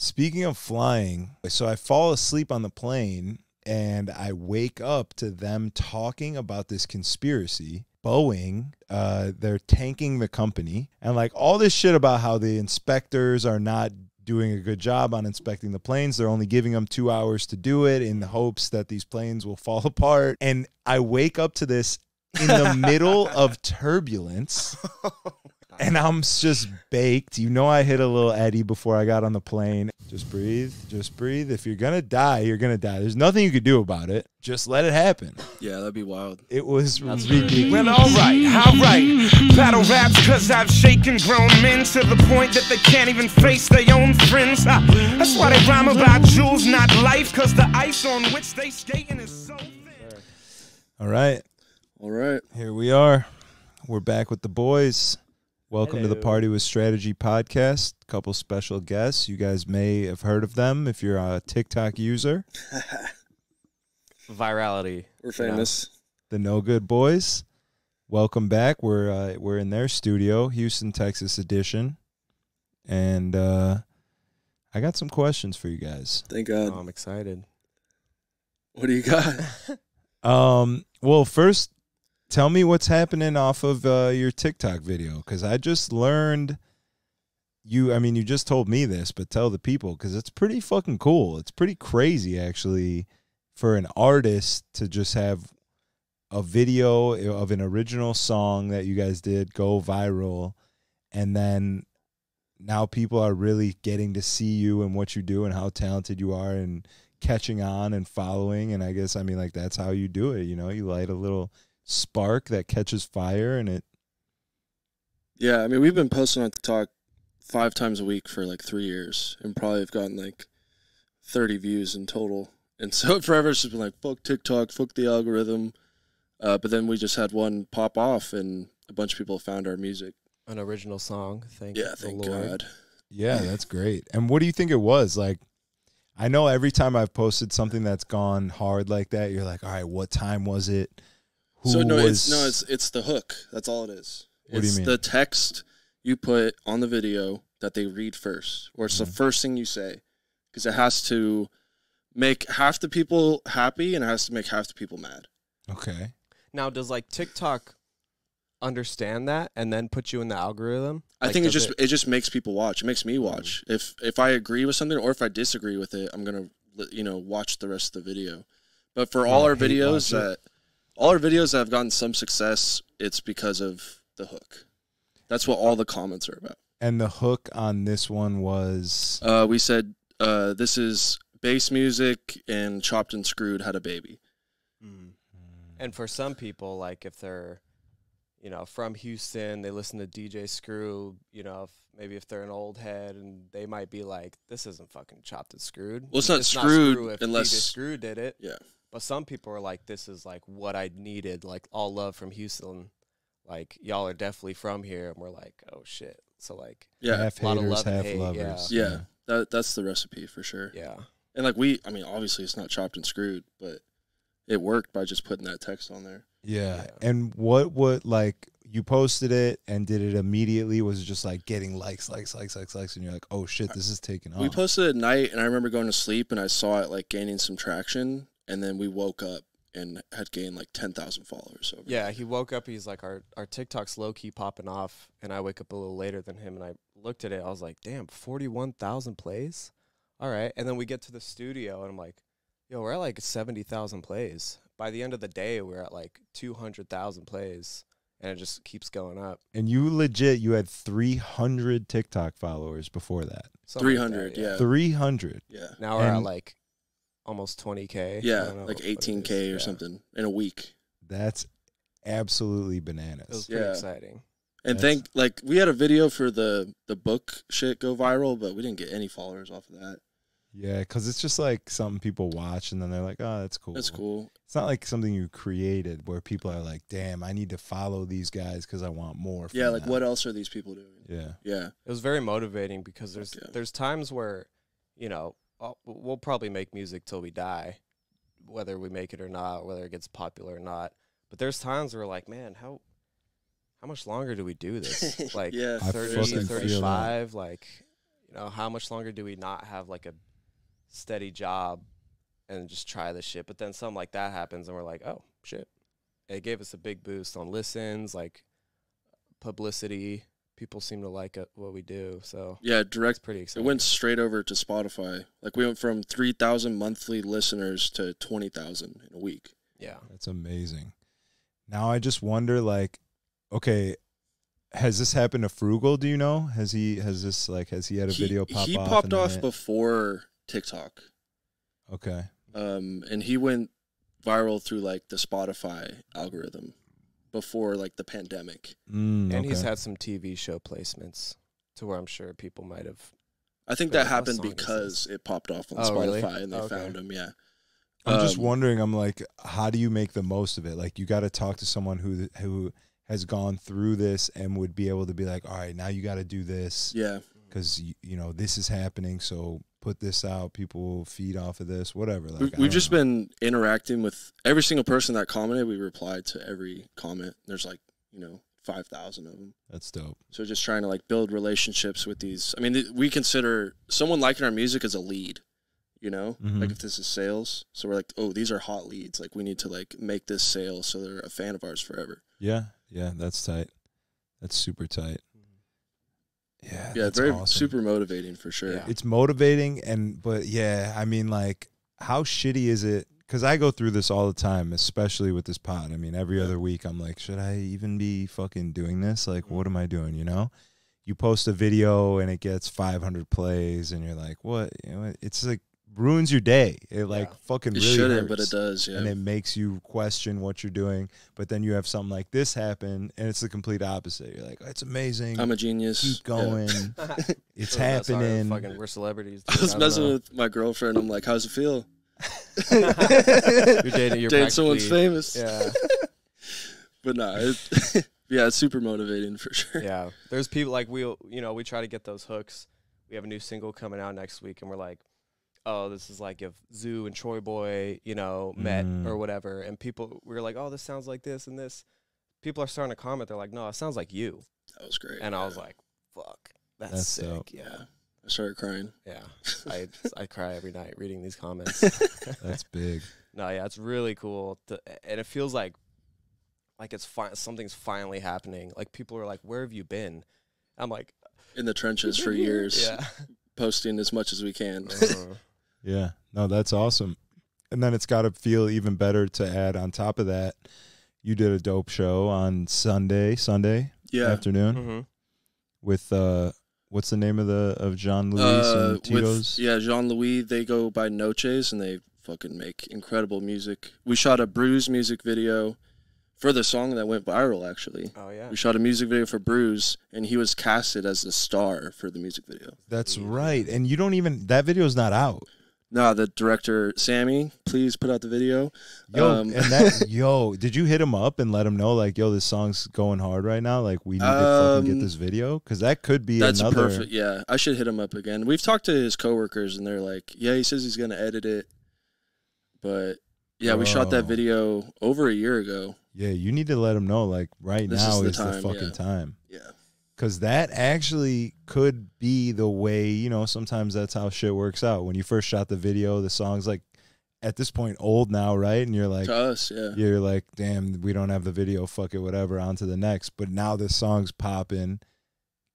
Speaking of flying, so I fall asleep on the plane and I wake up to them talking about this conspiracy. Boeing, uh, they're tanking the company and like all this shit about how the inspectors are not doing a good job on inspecting the planes. They're only giving them two hours to do it in the hopes that these planes will fall apart. And I wake up to this in the middle of turbulence and I'm just baked. You know, I hit a little eddy before I got on the plane. Just breathe. Just breathe. If you're gonna die, you're gonna die. There's nothing you could do about it. Just let it happen. Yeah, that'd be wild. It was ridiculous. Well, alright, alright. Battle raps, cause I've shaken grown men to the point that they can't even face their own friends. Ah, that's why they rhyme about jewels, not life, cause the ice on which they skating is so thin. All right, All right. here we are. We're back with the boys. Welcome to the Party with Strategy podcast. Couple special guests. You guys may have heard of them if you're a TikTok user. Virality. We're famous. the Knowgood Boys. Welcome back. We're uh, we're in their studio, Houston, Texas edition, and uh, I got some questions for you guys. Thank Oh, God. I'm excited. What do you got? Um, well, first, tell me what's happening off of uh, your TikTok video because I just learned. You, I mean, you just told me this, but tell the people because it's pretty fucking cool. It's pretty crazy, actually, for an artist to just have a video of an original song that you guys did go viral, and then now people are really getting to see you and what you do and how talented you are and catching on and following and i guess i mean like that's how you do it you know you light a little spark that catches fire and it yeah, I mean, we've been posting on TikTok five times a week for like three years and probably have gotten like 30 views in total. And so forever it's just been like, fuck TikTok, fuck the algorithm. Uh, but then we just had one pop off and a bunch of people found our music. An original song. Thank Yeah, the thank Lord. God. yeah that's great and what do you think it was like i know every time i've posted something that's gone hard like that you're like all right what time was it who so no, was it's no, it's it's the hook. That's all it is. What do you it's mean? the text you put on the video that they read first, or it's the Mhm. first thing you say, because it has to make half the people happy and it has to make half the people mad. okay Now, does like TikTok understand that and then put you in the algorithm? I think it just it, just makes people watch. It makes me watch. If if I agree with something or if I disagree with it, I'm gonna you know watch the rest of the video. But for all Yeah, our videos watch it. That all our videos that have gotten some success, it's because of the hook. That's what all the comments are about. and the hook on this one was Uh, we said uh, this is bass music and chopped and screwed had a baby. Mm. And for some people, like if they're, you know, from Houston, they listen to DJ Screw. You know, if, maybe if they're an old head, and they might be like, "This isn't fucking chopped and screwed." Well, it's not Screw screwed if unless- DJ Screw did it. Yeah. But some people are like, "This is like what I needed." Like all love from Houston. Like y'all are definitely from here, and we're like, "Oh shit!" So like, Yeah, half a lot of haters love half hate, lovers yeah. That that's the recipe for sure. yeah. And like we, I mean, obviously it's not chopped and screwed, but it worked by just putting that text on there. Yeah. Yeah. And what would like you posted it and did it immediately? Was it just like getting likes, likes, likes, likes, likes, and you're like, oh shit, this is taking off. We posted at night, and I remember going to sleep, and I saw it like gaining some traction, and then we woke up and had gained like ten thousand followers. Over Yeah, he woke up. He's like, our our TikTok's low key popping off, and I wake up a little later than him, and I looked at it. I was like, damn, forty one thousand plays. All right, and then we get to the studio, and I'm like, yo, we're at like seventy thousand plays. By the end of the day, we're at like two hundred thousand plays, and it just keeps going up. and you legit, you had 300 TikTok followers before that. Something like 300, that, yeah. 300. yeah, Now we're at like almost twenty k. yeah, like eighteen k or something in a week. That's absolutely bananas. It was pretty Yeah. exciting. And That's- think like we had a video for the the book shit go viral, but we didn't get any followers off of that. Yeah, because it's just like something people watch and then they're like, oh, that's cool. That's cool. It's not like something you created where people are like, damn, I need to follow these guys because I want more. From Yeah, like them." what else are these people doing? Yeah. Yeah, it was very motivating because there's yeah. there's times where you know I'll- Uh, we'll probably make music till we die whether we make it or not whether it gets popular or not but there's times where we're like man how how much longer do we do this like yeah, I 30 fucking feel that. 35 like you know, how much longer do we not have like a steady job and just try this shit? But then something like that happens, and we're like, oh shit, it gave us a big boost on listens, like publicity. People seem to like it, what we do, so Yeah, it's direct. pretty exciting. It went straight over to Spotify. Like we went from three thousand monthly listeners to twenty thousand in a week. yeah. That's amazing. Now I just wonder, like, okay, has this happened to Frugal? Do you know? Has he has this like has he had a he, video pop he off? popped off it- before TikTok, Okay. um, and he went viral through like the Spotify algorithm before like the pandemic. Mm, And he's had some TV show placements to where I'm sure people might have. I think that happened because it popped off on Oh, Spotify really? and they Okay. found him. Yeah, I'm just Um, wondering. I'm like, how do you make the most of it? Like, you got to talk to someone who who has gone through this and would be able to be like, all right, now you got to do this yeah. because you, you know this is happening. So put this out. People will feed off of this. Whatever. Like, we've just know. been interacting with every single person that commented. We replied to every comment. There's like you know five thousand of them. That's dope. So just trying to like build relationships with these. I mean, th- we consider someone liking our music as a lead. You know, Mhm. like if this is sales, so we're like, oh, these are hot leads. Like we need to like make this sale so they're a fan of ours forever. Yeah. Yeah. That's tight. That's super tight. Yeah. Yeah, very awesome. super motivating for sure. Yeah. it's motivating and but yeah i mean like how shitty is it because i go through this all the time especially with this pod i mean every other week i'm like should i even be fucking doing this like Mm-hmm. what am i doing you know you post a video and it gets 500 plays and you're like what you know it's like ruins your day it like Yeah. fucking It really shouldn't, but it does. Yeah, and it makes you question what you're doing but then you have something like this happen and it's the complete opposite you're like oh, it's amazing I'm a genius. keep Yeah. going it's So that's our happening Fucking, we're celebrities. I was don't messing know. with my girlfriend. I'm like, how's it feel? You're dating. You're Dating someone's famous. Yeah, But no, it, yeah, it's super motivating for sure. yeah. There's people like we, you know, we try to get those hooks. We have a new single coming out next week, and we're like, oh, this is like if Zhu and TroyBoi, you know, met Mm. or whatever, and people we were like, oh, this sounds like this and this. People are starting to comment. They're like, no, it sounds like you, That was great. and I was like, fuck, that's, That's sick. dope. Yeah, yeah, I started crying. yeah. I I cry every night reading these comments. that's big No, yeah, it's really cool, to, and it feels like like it's fi- something's finally happening. Like people are like, "Where have you been?" I'm like, In the trenches for years, Yeah. posting as much as we can. Uh-huh. Yeah, no, that's awesome. And then it's got to feel even better to add on top of that. You did a dope show on Sunday, Sunday yeah, afternoon Mhm. with uh, what's the name of the of Jean Louis uh, and Tito's? with yeah Jean Louis. They go by Noches, and they fucking make incredible music. We shot a Bruise music video for the song that went viral. Actually, Oh yeah. we shot a music video for Bruise, and he was casted as the star for the music video. That's right. And you don't even that video's not out. Nah, the director Sammy, please put out the video. Yo, Um, and that yo, did you hit him up and let him know like, yo, this song's going hard right now? Like, we need to fucking get Um, this video because that could be That's another. perfect. Yeah, I should hit him up again. We've talked to his coworkers, and they're like, "Yeah, he says he's gonna edit it." But yeah, we shot that video over a year ago. Yeah, you need to let him know like right This is now the is the fucking yeah. time. Yeah, Because that actually could be the way, you know, sometimes that's how shit works out. When you first shot the video, the song's like at this point old now, right? And you're like, to us, yeah, you're like, damn, we don't have the video, fuck it, whatever, on to the next. But now this song's popping.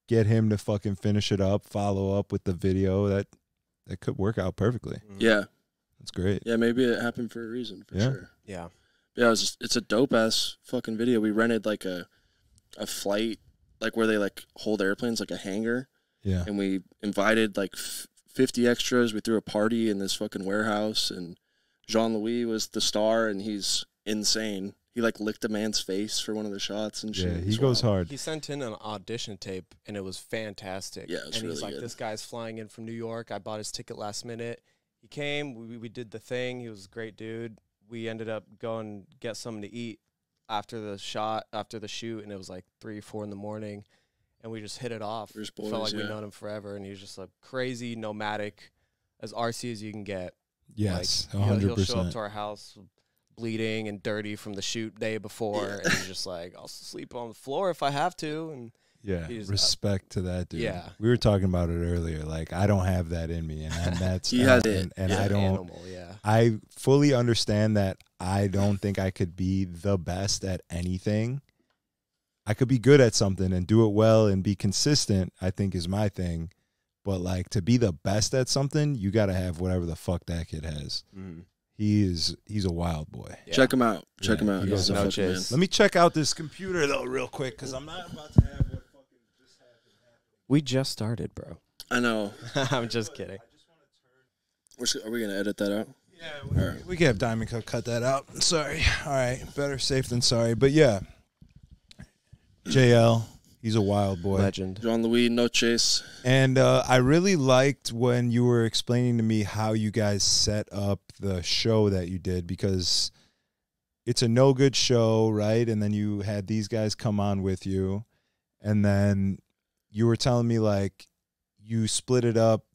Get him to fucking finish it up, follow up with the video. That that could work out perfectly. Mhm. yeah, That's great. yeah. Maybe it happened for a reason, for Yeah. sure. Yeah. Yeah, it was just, it's a dope ass fucking video. We rented like a a flight, like where they like hold airplanes, like a hangar, Yeah. and we invited like f- 50 extras. We threw a party in this fucking warehouse, and Jean Louis was the star, and he's insane. He like licked a man's face for one of the shots and shit. Yeah, he goes wild. hard. He sent in an audition tape and it was fantastic. Yeah, it was and he's like, good. "This guy's flying in from New York. I bought his ticket last minute. He came. We we did the thing. He was a great dude. We ended up going get something to eat after the shot, after the shoot, and it was like three, four in the morning, and we just hit it off. We're Felt boys, like we yeah. known him forever, and he was just a crazy nomadic, as RC as you can get. Yes, like, he'll, hundred he'll show up to our house bleeding and dirty from the shoot day before, and he's just like, "I'll sleep on the floor if I have to." And Yeah, He's, uh, respect to that dude. yeah. we were talking about it earlier. Like I don't have that in me, and, and that's He and, has it, and, and yeah. I don't. Animal, yeah. I fully understand that. I don't think I could be the best at anything. I could be good at something and do it well and be consistent. I think is my thing. But like to be the best at something, you got to have whatever the fuck that kid has. Mm. He is he's a wild boy. Yeah. Check him out. Check Yeah, him out. he He's is a no fucking man. chase. Let me check out this computer though, real quick, because I'm not about to have what fucking just happened. We just started, bro. I know. I'm just kidding. We're Are we gonna edit that out? Yeah, we, we can have Diamond Cut cut that out. Sorry. All right, better safe than sorry. But yeah, JL, he's a wild boy. Legend. John Louis, no chase. And uh, I really liked when you were explaining to me how you guys set up the show that you did because it's a Knowgood show, right? And then you had these guys come on with you. And then you were telling me like you split it up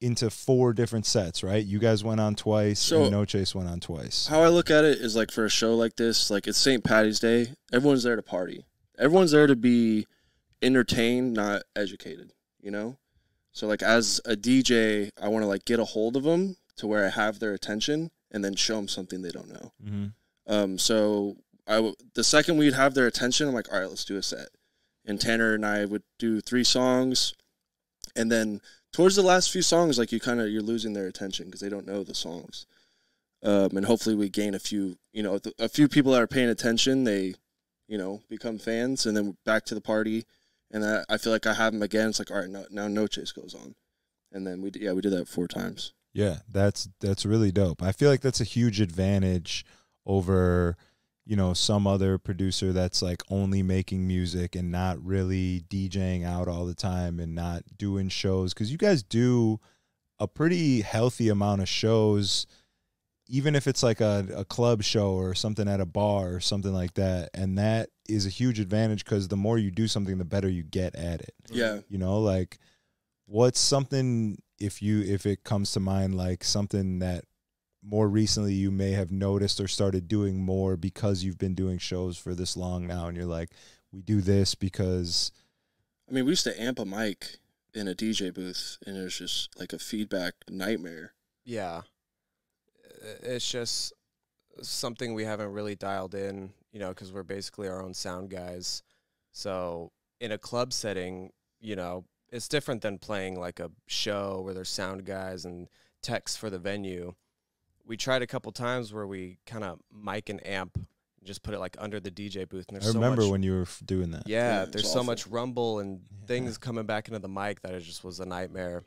into four different sets, right? You guys went on twice So- and No Chase went on twice. How I look at it is like for a show like this, like it's St. Patty's Day. Everyone's there to party. Everyone's there to be entertained, not educated. You know. So like as a DJ, I want to like get a hold of them to where I have their attention and then show them something they don't know. mm-hmm. Um, so I w- the second we'd have their attention, I'm like, all right, let's do a set. And Tanner and I would do three songs, and then towards the last few songs, like you kind of you're losing their attention because they don't know the songs. Um, and hopefully we gain a few, you know, a few people that are paying attention. They, you know, become fans, and then back to the party. And I, I feel like I have them again. It's like, all right, now, now No Chase goes on, and then we yeah we did that four times. Yeah, that's that's really dope. I feel like that's a huge advantage over you know some other producer that's like only making music and not really DJing out all the time and not doing shows cuz you guys do a pretty healthy amount of shows even if it's like a, a club show or something at a bar or something like that and that is a huge advantage cuz the more you do something the better you get at it. Yeah, you know like what's something if you if it comes to mind like something that more recently you may have noticed or started doing more because you've been doing shows for this long now and you're like we do this because I mean, we used to amp a mic in a DJ booth, and it was just like a feedback nightmare. Yeah. It's just something we haven't really dialed in, you know, because we're basically our own sound guys. So in a club setting, you know, it's different than playing like a show where there's sound guys and techs for the venue. We tried a couple times where we kind of mic and amp, and just put it like under the DJ booth. And I there's remember much, when you were f- doing that yeah, Yeah, it's there's so awful. much rumble and Yeah. things coming back into the mic that it just was a nightmare.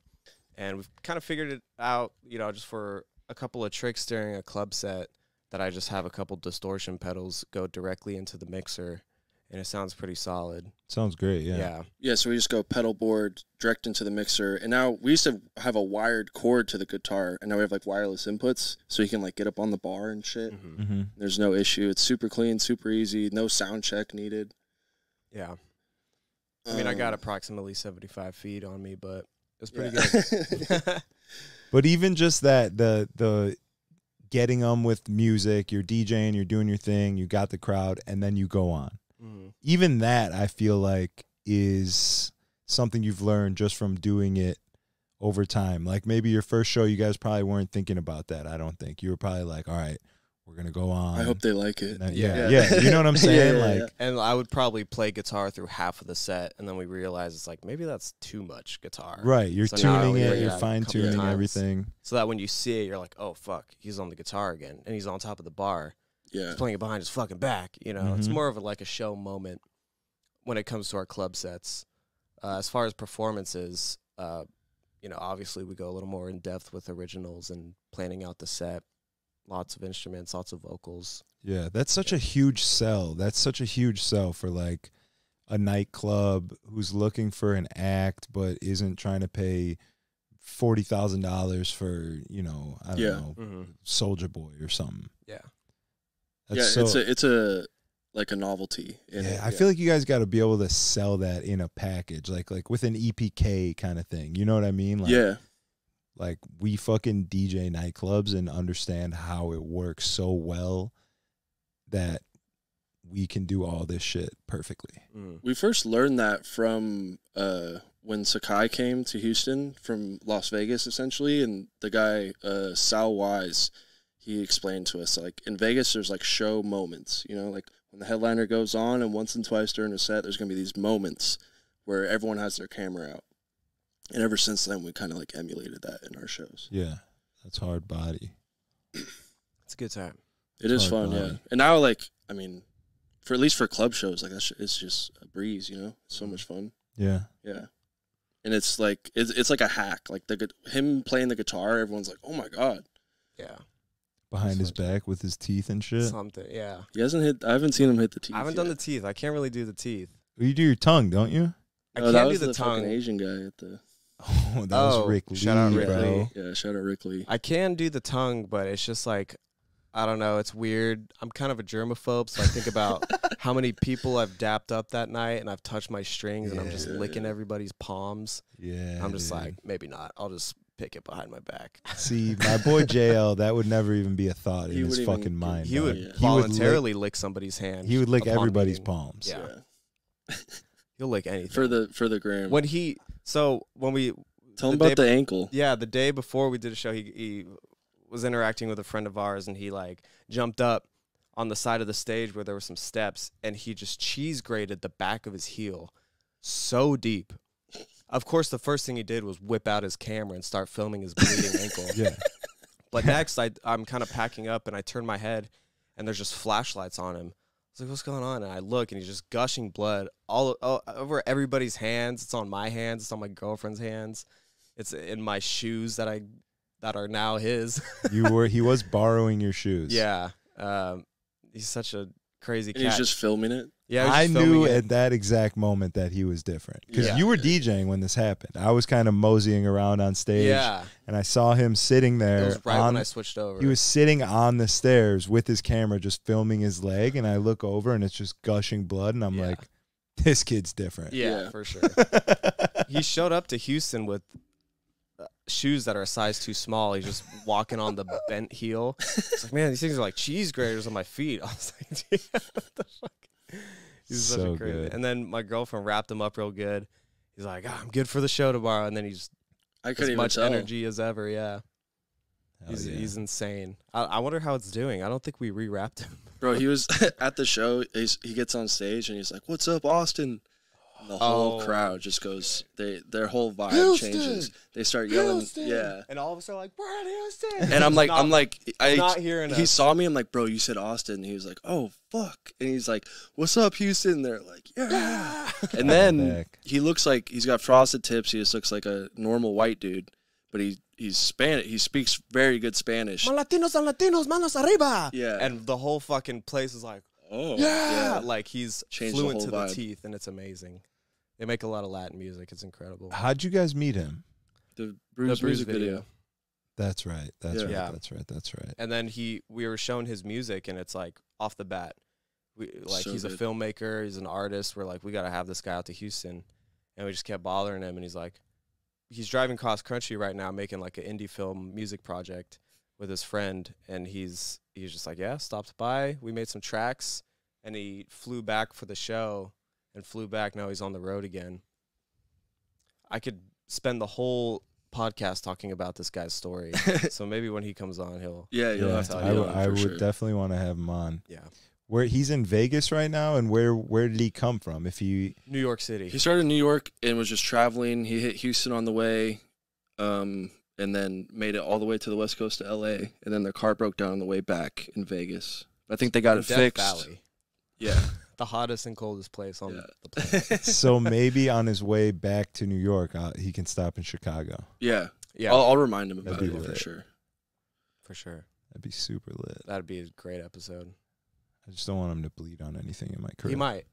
And we've kind of figured it out, you know, just for a couple of tricks during a club set that I just have a couple distortion pedals go directly into the mixer and it sounds pretty solid. sounds great yeah, Yeah. Yeah, so we just go pedal board direct into the mixer, and now we used to have a wired cord to the guitar, and now we have like wireless inputs, so you can like get up on the bar and shit. Mhm. Mm-hmm. There's no issue. It's super clean, super easy. No sound check needed. Yeah. I mean, I got Um, approximately 75 feet on me, but it's pretty yeah. good. But even just that, the the getting them with music, you're DJing, you're doing your thing, you got the crowd, and then you go on. Mhm. Even that, I feel like, is something you've learned just from doing it over time. Like maybe your first show, you guys probably weren't thinking about that. I don't think you were probably like, all right, we're gonna go on. I hope they like it. And then- yeah, Yeah. yeah, You know what I'm saying? yeah, yeah. like, And I would probably play guitar through half of the set, and then we realize it's like maybe that's too much guitar. right, you're So tuning it, you're fine tuning everything. So that when you see it, you're like, oh fuck, he's on the guitar again, and he's on top of the bar. Yeah. He's playing it behind his fucking back. You know, it's Mhm. more of a, like a show moment when it comes to our club sets. Uh, as far as performances, uh, you know, obviously we go a little more in depth with originals and planning out the set. Lots of instruments, lots of vocals. Yeah, that's such a huge sell. That's such a huge sell for like a nightclub who's looking for an act but isn't trying to pay forty thousand dollars for you know I don't Yeah. know Mm-hmm. Soulja Boy or something. Yeah. That's yeah, so, it's a it's a like a novelty. In yeah, it. I feel like you guys got to be able to sell that in a package, like like with an EPK kind of thing. You know what I mean? Like, yeah, like we fucking DJ nightclubs and understand how it works so well that we can do all this shit perfectly. Mm. We first learned that from uh, when Sakai came to Houston from Las Vegas, essentially, and the guy uh, Sal Wise, he explained to us like in Vegas, there's like show moments. You know, like when the headliner goes on, and once and twice during a set, there's gonna be these moments where everyone has their camera out. And ever since then, we kind of like emulated that in our shows. Yeah, that's hard body. It's a good time. It is Hard fun, yeah. And now, like, I mean, for at least for club shows, like that's it's just a breeze. You know, it's so mm. much fun. Yeah, Yeah. And it's like it's, it's like a hack. Like the gu- him playing the guitar, everyone's like, "Oh my god!" Yeah. Behind his back with his teeth and shit. Something. Yeah. He hasn't hit. I haven't seen him hit the teeth. I haven't done the teeth. I can't really do the teeth. You do your tongue, don't you? I oh, can't that do the, the, tongue. Asian guy at the. Oh, that Oh, was Rick Lee, shout out Rick bro. Lee. Yeah, shout out Rick Lee. I can do the tongue, but it's just like I don't know. It's weird. I'm kind of a germaphobe, so I think about how many people I've dapped up that night, and I've touched my strings, and I'm just Yeah. licking everybody's palms. Yeah, I'm just dude. like, maybe not. I'll just pick it behind my back. See, my boy JL, that would never even be a thought in his wouldn't even fucking mind. He would Yeah. He would lick, voluntarily lick somebody's hand. he would lick everybody's meeting. palms. Yeah. He'll lick anything. For the for the gram. when he so when we Tell him the about the ankle. Yeah, the day before we did a show, he he was interacting with a friend of ours, and he like jumped up on the side of the stage where there were some steps, and he just cheese grated the back of his heel so deep. Of course, the first thing he did was whip out his camera and start filming his bleeding ankle. Yeah. But next, I I'm kind of packing up, and I turn my head, and there's just flashlights on him. I was like, "What's going on?" And I look, and he's just gushing blood all, all over everybody's hands. It's on my hands. It's on my girlfriend's hands. It's in my shoes that I that are now his. You were he was borrowing your shoes. yeah, um, he's such a crazy And cat. he's just filming it. Yeah, he was I knew at that exact moment that he was different because Yeah. you were DJing when this happened. I was kind of moseying around on stage, Yeah, and I saw him sitting it there. was right on, when I switched over. he was sitting on the stairs with his camera, just filming his leg, and I look over and it's just gushing blood, and I'm Yeah. like, "This kid's different." yeah, Yeah. for sure. he showed up to Houston with uh, shoes that are a size too small. He's just walking on the bent heel. It's like, man, these things are like cheese graters on my feet. I was like, dude, what the fuck? He's such So a crazy. good. And then my girlfriend wrapped him up real good. He's like, "Ah, I'm good for the show tomorrow. And then he's I as couldn't even much tell. energy as ever. Yeah, Hell he's yeah. he's insane. I, I wonder how it's doing. I don't think we rewrapped him. Bro, he was at the show. He's, he gets on stage and he's like, "What's up, Austin?" And the oh. whole Oh. crowd just goes. They their whole vibe Houston! changes. They start yelling. Yeah. And all of us are like, we're in Houston. And I'm like, Not- I'm like, I not hearing He us. saw me. I'm like, bro, you said Austin. And he was like, oh fuck. And he's like, what's up, Houston? They're like, yeah. and then he looks like he's got frosted tips. He just looks like a normal white dude, but he he's Spanish. He speaks very good Spanish. Latinos and Latinos, manos arriba. Yeah. And the whole fucking place is like, oh yeah, like he's Changed fluent whole to the teeth, and it's amazing. They make a lot of Latin music. It's incredible. How'd you guys meet him? The Bruce, Bruce music video. That's right. That's Yeah. right. Yeah. That's right. That's right. And then he, we were shown his music, and it's like off the bat, we like So he's a filmmaker, he's an artist. We're like, we gotta have this guy out to Houston, and we just kept bothering him, and he's like, he's driving cross country right now, making like an indie film music project with his friend, and he's he's just like, yeah, stopped by, we made some tracks, and he flew back for the show, and flew back. Now he's on the road again. I could spend the whole podcast talking about this guy's story. so maybe when he comes on, he'll Yeah, you'll Yeah, have to I, him I would sure. definitely want to have him on. yeah. Where he's in Vegas right now, and where where did he come from? If he New York City. He started in New York and was just traveling. He hit Houston on the way, um, and then made it all the way to the west coast to L.A. And then their car broke down on the way back in Vegas. I think they got in it Death fixed. Valley, Yeah, the hottest and coldest place on Yeah. the planet. so maybe on his way back to New York, uh, he can stop in Chicago. yeah. Yeah, I'll, I'll remind him about be it for sure. for sure. That'd be super lit. That'd be a great episode. I just don't want him to bleed on anything in my career. He might.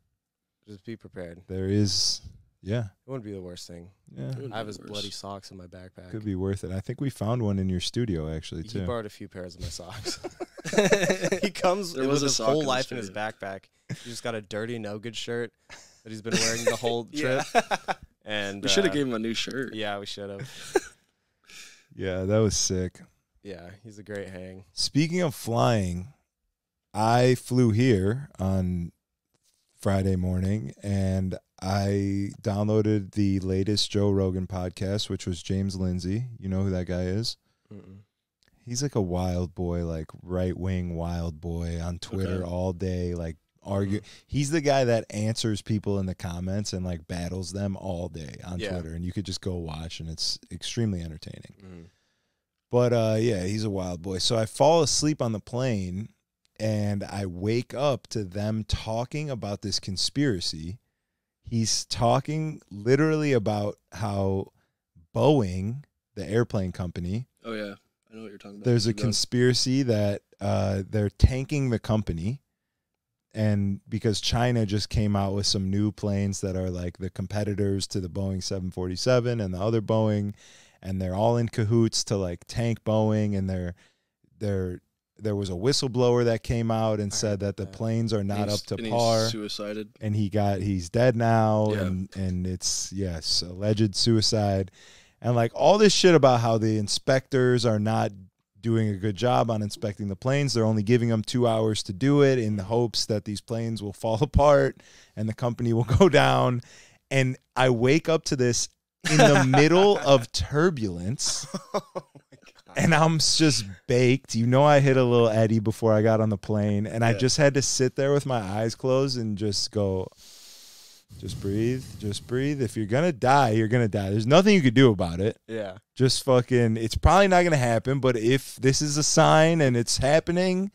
Just be prepared. There is, yeah, It wouldn't be the worst thing. yeah. I have his worse. bloody socks in my backpack. Could be worth it. I think we found one in your studio actually too. he borrowed a few pairs of my socks. he comes There with was a his whole in the life in his backpack. He just got a dirty, Knowgood shirt that he's been wearing the whole trip. And we should have uh, gave him a new shirt. Yeah, we should have. Yeah, that was sick. Yeah, he's a great hang. Speaking of flying, I flew here on Friday morning and I downloaded the latest Joe Rogan podcast, which was James Lindsay. You know who that guy is? Mm-mm. He's like a wild boy, like right wing wild boy on Twitter Okay. all day, like argue. He's the guy that answers people in the comments and like battles them all day on Yeah. Twitter, and you could just go watch, and it's extremely entertaining. Mm. But uh, yeah, he's a wild boy. So I fall asleep on the plane, and I wake up to them talking about this conspiracy. He's talking literally about how Boeing, the airplane company, Oh yeah, I know what you're talking about. there's a Keep going. conspiracy that uh, they're tanking the company and because china just came out with some new planes that are like the competitors to the boeing 747 and the other boeing and they're all in cahoots to like tank boeing and they're they're there was a whistleblower that came out and said that the planes are not up to par Suicided. and he got he's dead now Yeah. and and it's yes alleged suicide and like all this shit about how the inspectors are not doing a good job on inspecting the planes they're only giving them 2 hours to do it in the hopes that these planes will fall apart and the company will go down and i wake up to this in the middle of turbulence. And I'm just baked. You know, I hit a little eddy before I got on the plane, and I just had to sit there with my eyes closed and just go, just breathe, just breathe. If you're gonna die, you're gonna die. There's nothing you could do about it. yeah. Just fucking, it's probably not gonna happen. But if this is a sign and it's happening,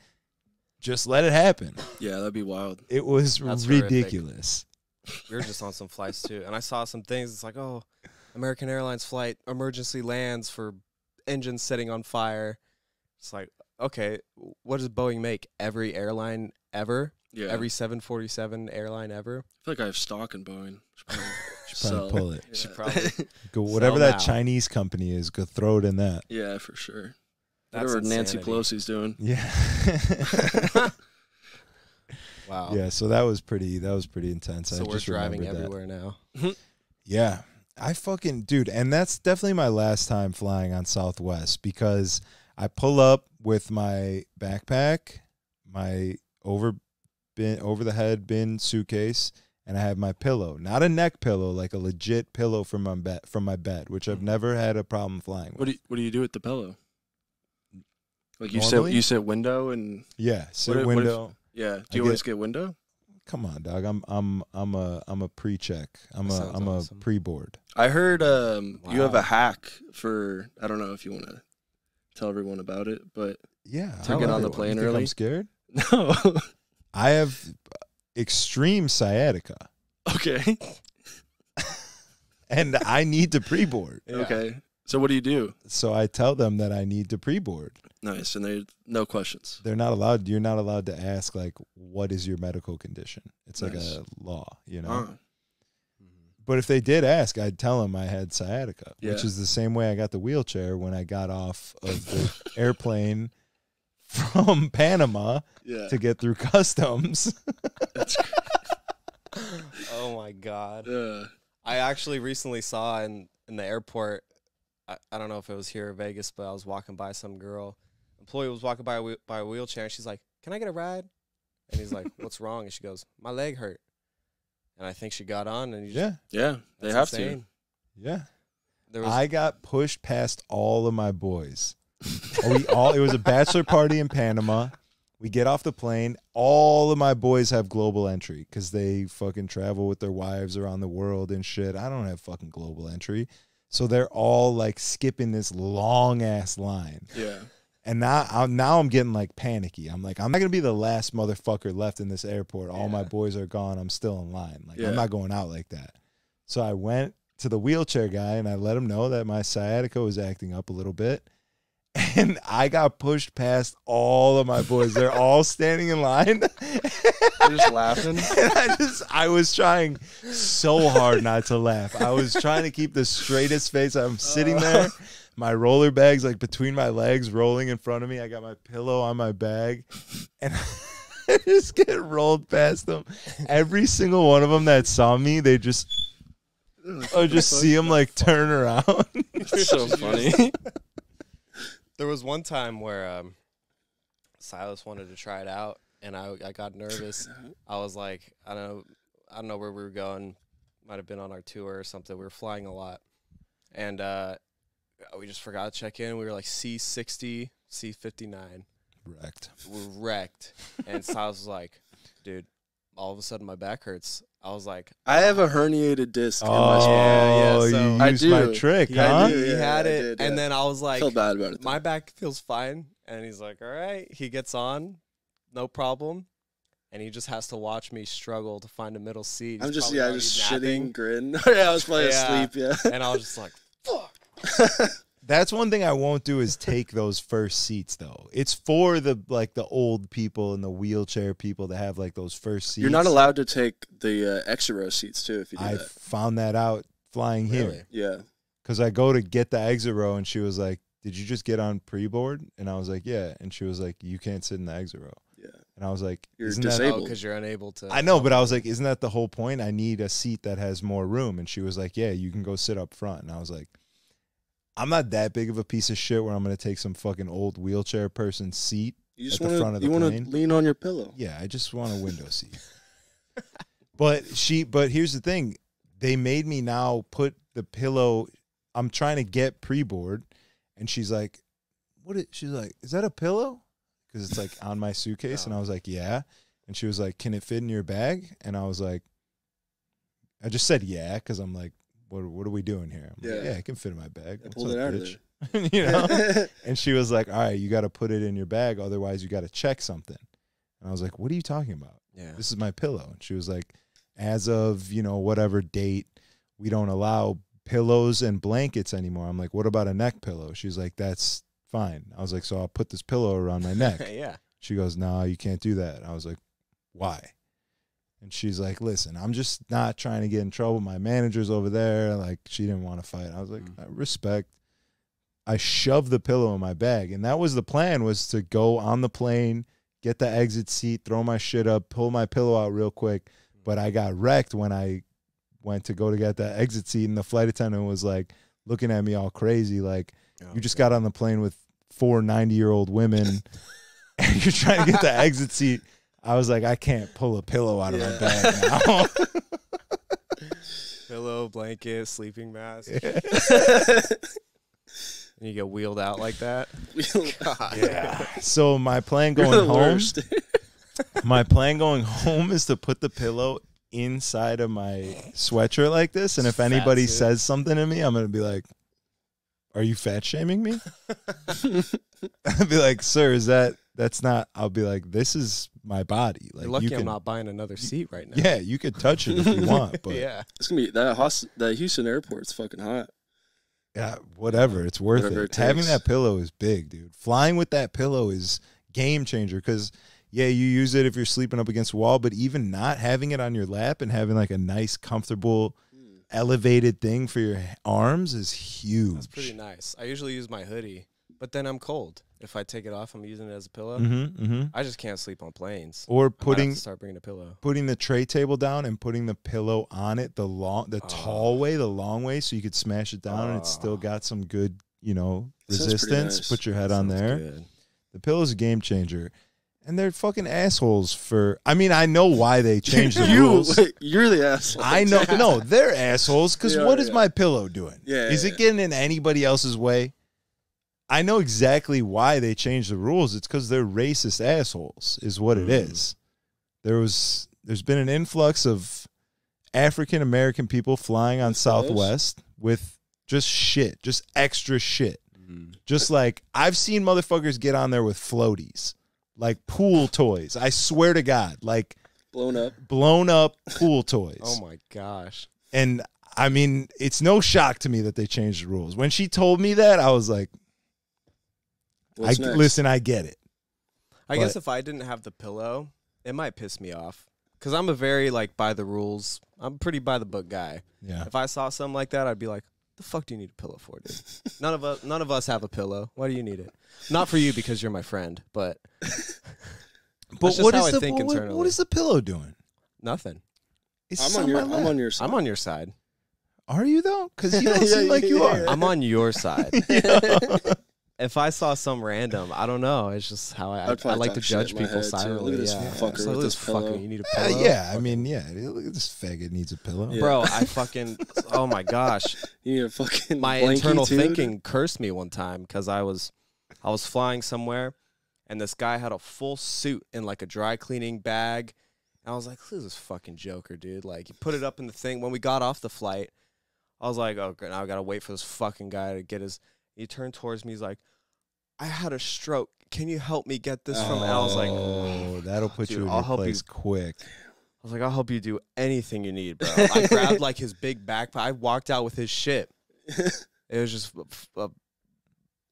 just let it happen. Yeah, that'd be wild. It was That's horrific. ridiculous. We were just on some flights too, and I saw some things. It's like, oh, American Airlines flight emergency lands for engine setting on fire. It's like, okay, what does Boeing make? Every airline ever, Yeah, every 747 airline ever. I feel like I have stock in Boeing. Should probably, should Should probably pull it. Should probably- Go whatever that now. Chinese company is, go throw it in that. yeah, for sure. That's Whatever Nancy. Pelosi's doing. Yeah. Wow. Yeah, so that was pretty. That was pretty intense. I we're just driving remembered that. everywhere now. Mm-hmm. Yeah, I fucking dude, and that's definitely my last time flying on Southwest because I pull up with my backpack, my over bin over the head bin suitcase, and I have my pillow, not a neck pillow, like a legit pillow from my bed from my bed, which I've mm. never had a problem flying with. What do you, What do you do with the pillow? Like you Normally? sit you sit window and yeah, sit What if- what if- window. yeah. Do you get- always get window? Come on, dog. I'm I'm I'm a I'm a pre-check. I'm That a sounds I'm awesome. a pre-board. I heard um you have a hack for I don't know if you want to tell everyone about it, but Yeah, To I'll get let on the everyone- plane you think early? I'm scared. no. I have extreme sciatica, okay. and I need to pre-board. Yeah. Okay. So what do you do? So I tell them that I need to pre-board. Nice, and they no questions. They're not allowed. You're not allowed to ask like, "What is your medical condition?" It's like a law, you know. Ah, But if they did ask, I'd tell them I had sciatica, Yeah. which is the same way I got the wheelchair when I got off of the airplane from Panama yeah. to get through customs. That's Oh my god. uh, I actually recently saw in in the airport. I, I don't know if it was here in Vegas, but I was walking by some girl. Employee was walking by a, wheel- by a wheelchair, and she's like, "Can I get a ride?" And he's like, "What's wrong?" And she goes, "My leg hurt." And I think she got on, and you just, yeah, yeah. They have insane. yeah. There was I got pushed past all of my boys. we all it was a bachelor party in Panama. We get off the plane. All of my boys have global entry because they fucking travel with their wives around the world and shit. I don't have fucking global entry. So they're all like skipping this long ass line. Yeah. And now I'm now I'm getting like panicky. I'm like, I'm not gonna be the last motherfucker left in this airport. All my boys are gone. I'm still in line. Like Yeah. I'm not going out like that. So I went to the wheelchair guy and I let him know that my sciatica was acting up a little bit. And I got pushed past all of my boys. They're all standing in line. They're just laughing. And I just I was trying so hard not to laugh. I was trying to keep the straightest face. I'm sitting there, uh. my roller bags like between my legs, rolling in front of me. I got my pillow on my bag, and I just get rolled past them. Every single one of them that saw me, they just I just see them like turn around. It's so funny. There was one time where um, Silas wanted to try it out, and I I got nervous. I was like, I don't know, I don't know where we were going. Might have been on our tour or something. We were flying a lot, and uh, we just forgot to check in. We were like C sixty, C fifty nine. Wrecked. We're wrecked, and Silas was like, "Dude, all of a sudden my back hurts." I was like, I have a herniated disc. in my Oh, spine. yeah, yeah, you so- I used my do. trick, "Yeah, huh? dude, he Yeah, had it," did, and then I was I like, feel bad about it. my back feels fine. And he's like, all right. He gets on, no problem. And he just has to watch me struggle to find a middle seat. I'm just yeah, just napping. shitting, grin. yeah, I was probably Yeah. asleep. Yeah. And I was just like, That's one thing I won't do is take those first seats though. It's for the like the old people and the wheelchair people that have like those first seats. You're not allowed to take the uh, extra row seats too if you do I that. found that out flying Really? here Yeah. because I go to get the exit row and she was like, "Did you just get on pre-board?" And I was like, "Yeah," and she was like, "You can't sit in the exit row." Yeah. And I was like, You're "Isn't that?" disabled. oh, because you're unable to. I know, but I was like, "Isn't that the whole point? I need a seat that has more room." And she was like, "Yeah, you can go sit up front." And I was like, "I'm not that big of a piece of shit where I'm gonna take some fucking old wheelchair person's seat." You just At the front want of the you want to lean on your pillow. Yeah, I just want a window seat. but she but here's the thing. They made me now put the pillow I'm trying to get pre-board and she's like, "What is, she's like, "Is that a pillow?" Cuz it's like on my suitcase and I was like, "Yeah." And she was like, "Can it fit in your bag?" And I was like I just said yeah cuz I'm like, "What what are we doing here?" I'm like, Yeah. yeah, it can fit in my bag. I What's pulled up, it out of bitch?" you know? And she was like, "All right, you got to put it in your bag, otherwise you got to check something." And I was like, "What are you talking about? Yeah. This is my pillow." And she was like, "As of you know whatever date, we don't allow pillows and blankets anymore." I'm like, "What about a neck pillow?" She's like, "That's fine." I was like, "So I'll put this pillow around my neck." yeah. She goes, "No, you can't do that." I was like, "Why?" And she's like, "Listen, I'm just not trying to get in trouble. My manager's over there. Like, she didn't want to fight." I was like, Mm. "I respect." I shoved the pillow in my bag, and that was the plan: was to go on the plane, get the exit seat, throw my shit up, pull my pillow out real quick. But I got wrecked when I went to go to get that exit seat, and the flight attendant was like looking at me all crazy, like you just got on the plane with four 90 year old women and you're trying to get the exit seat. I was like, I can't pull a pillow out of my bag now. pillow, blanket, sleeping mask. And you get wheeled out like that. yeah. So my plan going home, my plan going home is to put the pillow inside of my sweatshirt like this. And if anybody suit. says something to me, I'm gonna be like, Are you fat shaming me? I'd be like, Sir, is that that's not I'll be like, This is my body. Like You're lucky you can I'm not buying another seat right now. Yeah, you could touch it if you want, but yeah. It's gonna be that Hos- that Houston airport's fucking hot. Yeah, whatever. It's worth Whatever it. it Having that pillow is big, dude. Flying with that pillow is game changer because yeah, you use it if you're sleeping up against a wall, but even not having it on your lap and having like a nice, comfortable, hmm. elevated thing for your arms is huge. That's pretty nice. I usually use my hoodie, but then I'm cold. If I take it off, I'm using it as a pillow. Mm-hmm, mm-hmm. I just can't sleep on planes. Or I might have putting start bringing a pillow. putting the tray table down and putting the pillow on it the long, the Oh. tall way, the long way, so you could smash it down and it's still Oh. got some good, you know, resistance. nice. Put your head on there. good. The pillow's a game changer. And they're fucking assholes for I mean, I know why they changed the you, rules. wait, you're the asshole. I know no, they're assholes because They what are, is yeah. my pillow doing? Yeah, Is yeah, it yeah. getting in anybody else's way? I know exactly why they changed the rules. It's because they're racist assholes, is what it Mm. is. There was there's been an influx of African American people flying on Southwest with just shit, just extra shit. Mm. Just like I've seen motherfuckers get on there with floaties, like pool toys. I swear to God, like blown up. blown up pool toys. Oh my gosh. And I mean, it's no shock to me that they changed the rules. When she told me that, I was like, What's I next? listen, I get it. I But- guess if I didn't have the pillow, it might piss me off. Cause I'm a very like by the rules. I'm pretty by the book guy. Yeah. If I saw something like that, I'd be like, "The fuck do you need a pillow for, dude? none of us, none of us have a pillow. Why do you need it? Not for you because you're my friend, but But just what how is I the think what- what internally. is the pillow doing? nothing. It's I'm on your. I'm lap. on your side. I'm on your side. Are you though? Because you don't Yeah, seem like you yeah. are. I'm on your side. If I saw some random, I don't know. It's just how I, I, I like to judge people silently. Look at this yeah. fucker It's like, with look this at fucking- pillow. You need a Uh, pillow? yeah, I mean, yeah. Look at this faggot needs a pillow. Yeah. Bro, I fucking oh my gosh. You need a fucking my internal too? thinking cursed me one time because I was I was flying somewhere and this guy had a full suit in like a dry cleaning bag. And I was like, who's this fucking joker, dude? Like, he put it up in the thing. When we got off the flight, I was like, oh, now I gotta wait for this fucking guy to get his. He turned towards me. He's like, I had a stroke. Can you help me get this from? And I was like, oh, that'll put dude, you in I'll help you. place quick. I was like, I'll help you do anything you need, bro. I grabbed like his big backpack. I walked out with his shit. It was just a, a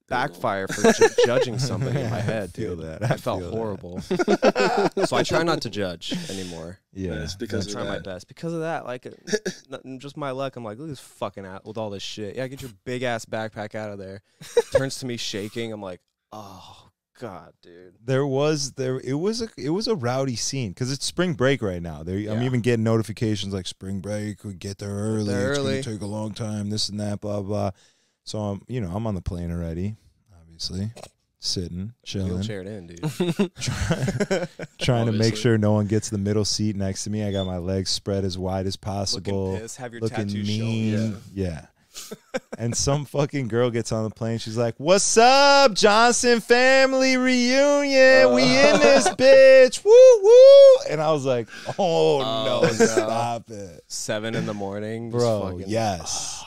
backfire for ju- judging somebody in my I head, feel dude. that. I, I felt feel that. horrible. so I try not to judge anymore. Yeah, It's because I of try my that. best because of that. Like, n- just my luck. I'm like, look at this fucking out with all this shit. Yeah, get your big ass backpack out of there. Turns to me shaking. I'm like, oh god, dude. there was there it was a it was a rowdy scene because it's spring break right now. There, I'm Yeah. even getting notifications like spring break. We get there early. there it's early. gonna take a long time. This and that. Blah blah. So I'm you know I'm on the plane already. Obviously, sitting chilling, Wheelchaired in, dude. try- trying to make sure no one gets the middle seat next to me. I got my legs spread as wide as possible. Looking pissed. Have your looking tattoo mean. showing. Yeah. and some fucking girl gets on the plane. She's like, "What's up, Johnson family reunion? we in uh. this bitch, woo woo!" And I was like, "Oh, Oh, no, no. stop it, Seven in the morning, bro!" fucking- yes,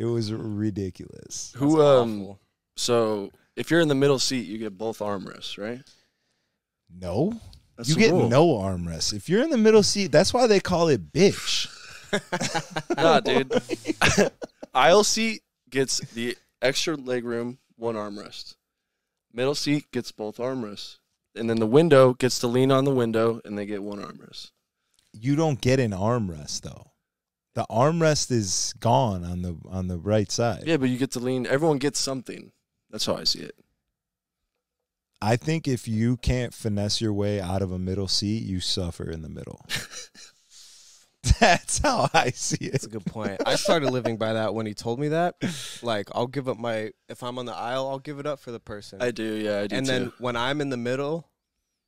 it was ridiculous. Who That's um awful. so if you're in the middle seat you get both armrests, right? No, That's you the get rule. no armrest if you're in the middle seat. That's why they call it bitch. Nah, dude. Aisle seat gets the extra leg room, one armrest. Middle seat gets both armrests. And then the window gets to lean on the window and they get one armrest. You don't get an armrest though. The armrest is gone on the on the right side. Yeah, but you get to lean everyone gets something. That's how I see it. I think if you can't finesse your way out of a middle seat, you suffer in the middle. That's how I see it. That's a good point. I started living by that when he told me that. Like, I'll give up my if I'm on the aisle, I'll give it up for the person. I do, yeah, I do and too. then when I'm in the middle,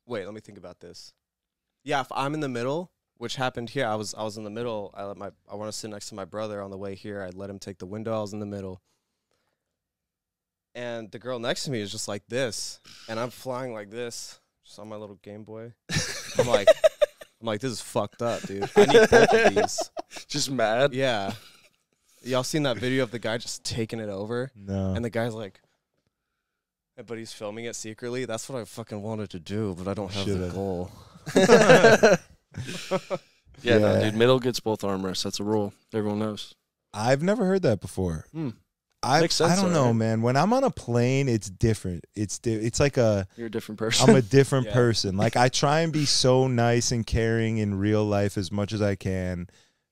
wait, let me think about this. Yeah, if I'm in the middle, which happened here, I was I was in the middle. I let my I want to sit next to my brother on the way here. I let him take the window. I was in the middle. And the girl next to me is just like this, and I'm flying like this, just on my little Game Boy. I'm like, I'm like, this is fucked up, dude. I need both of these. just mad. Yeah. Y'all seen that video of the guy just taking it over? No. And the guy's like, but he's filming it secretly. That's what I fucking wanted to do, but I don't have the Should've. goal. Yeah, no, dude, middle gets both armrests. That's a rule. Everyone knows. I've never heard that before. Hmm. I Makes sense, I don't though, know, right? man. When I'm on a plane, it's different. It's di- it's like a You're a different person. I'm a different Yeah. person. Like I try and be so nice and caring in real life as much as I can.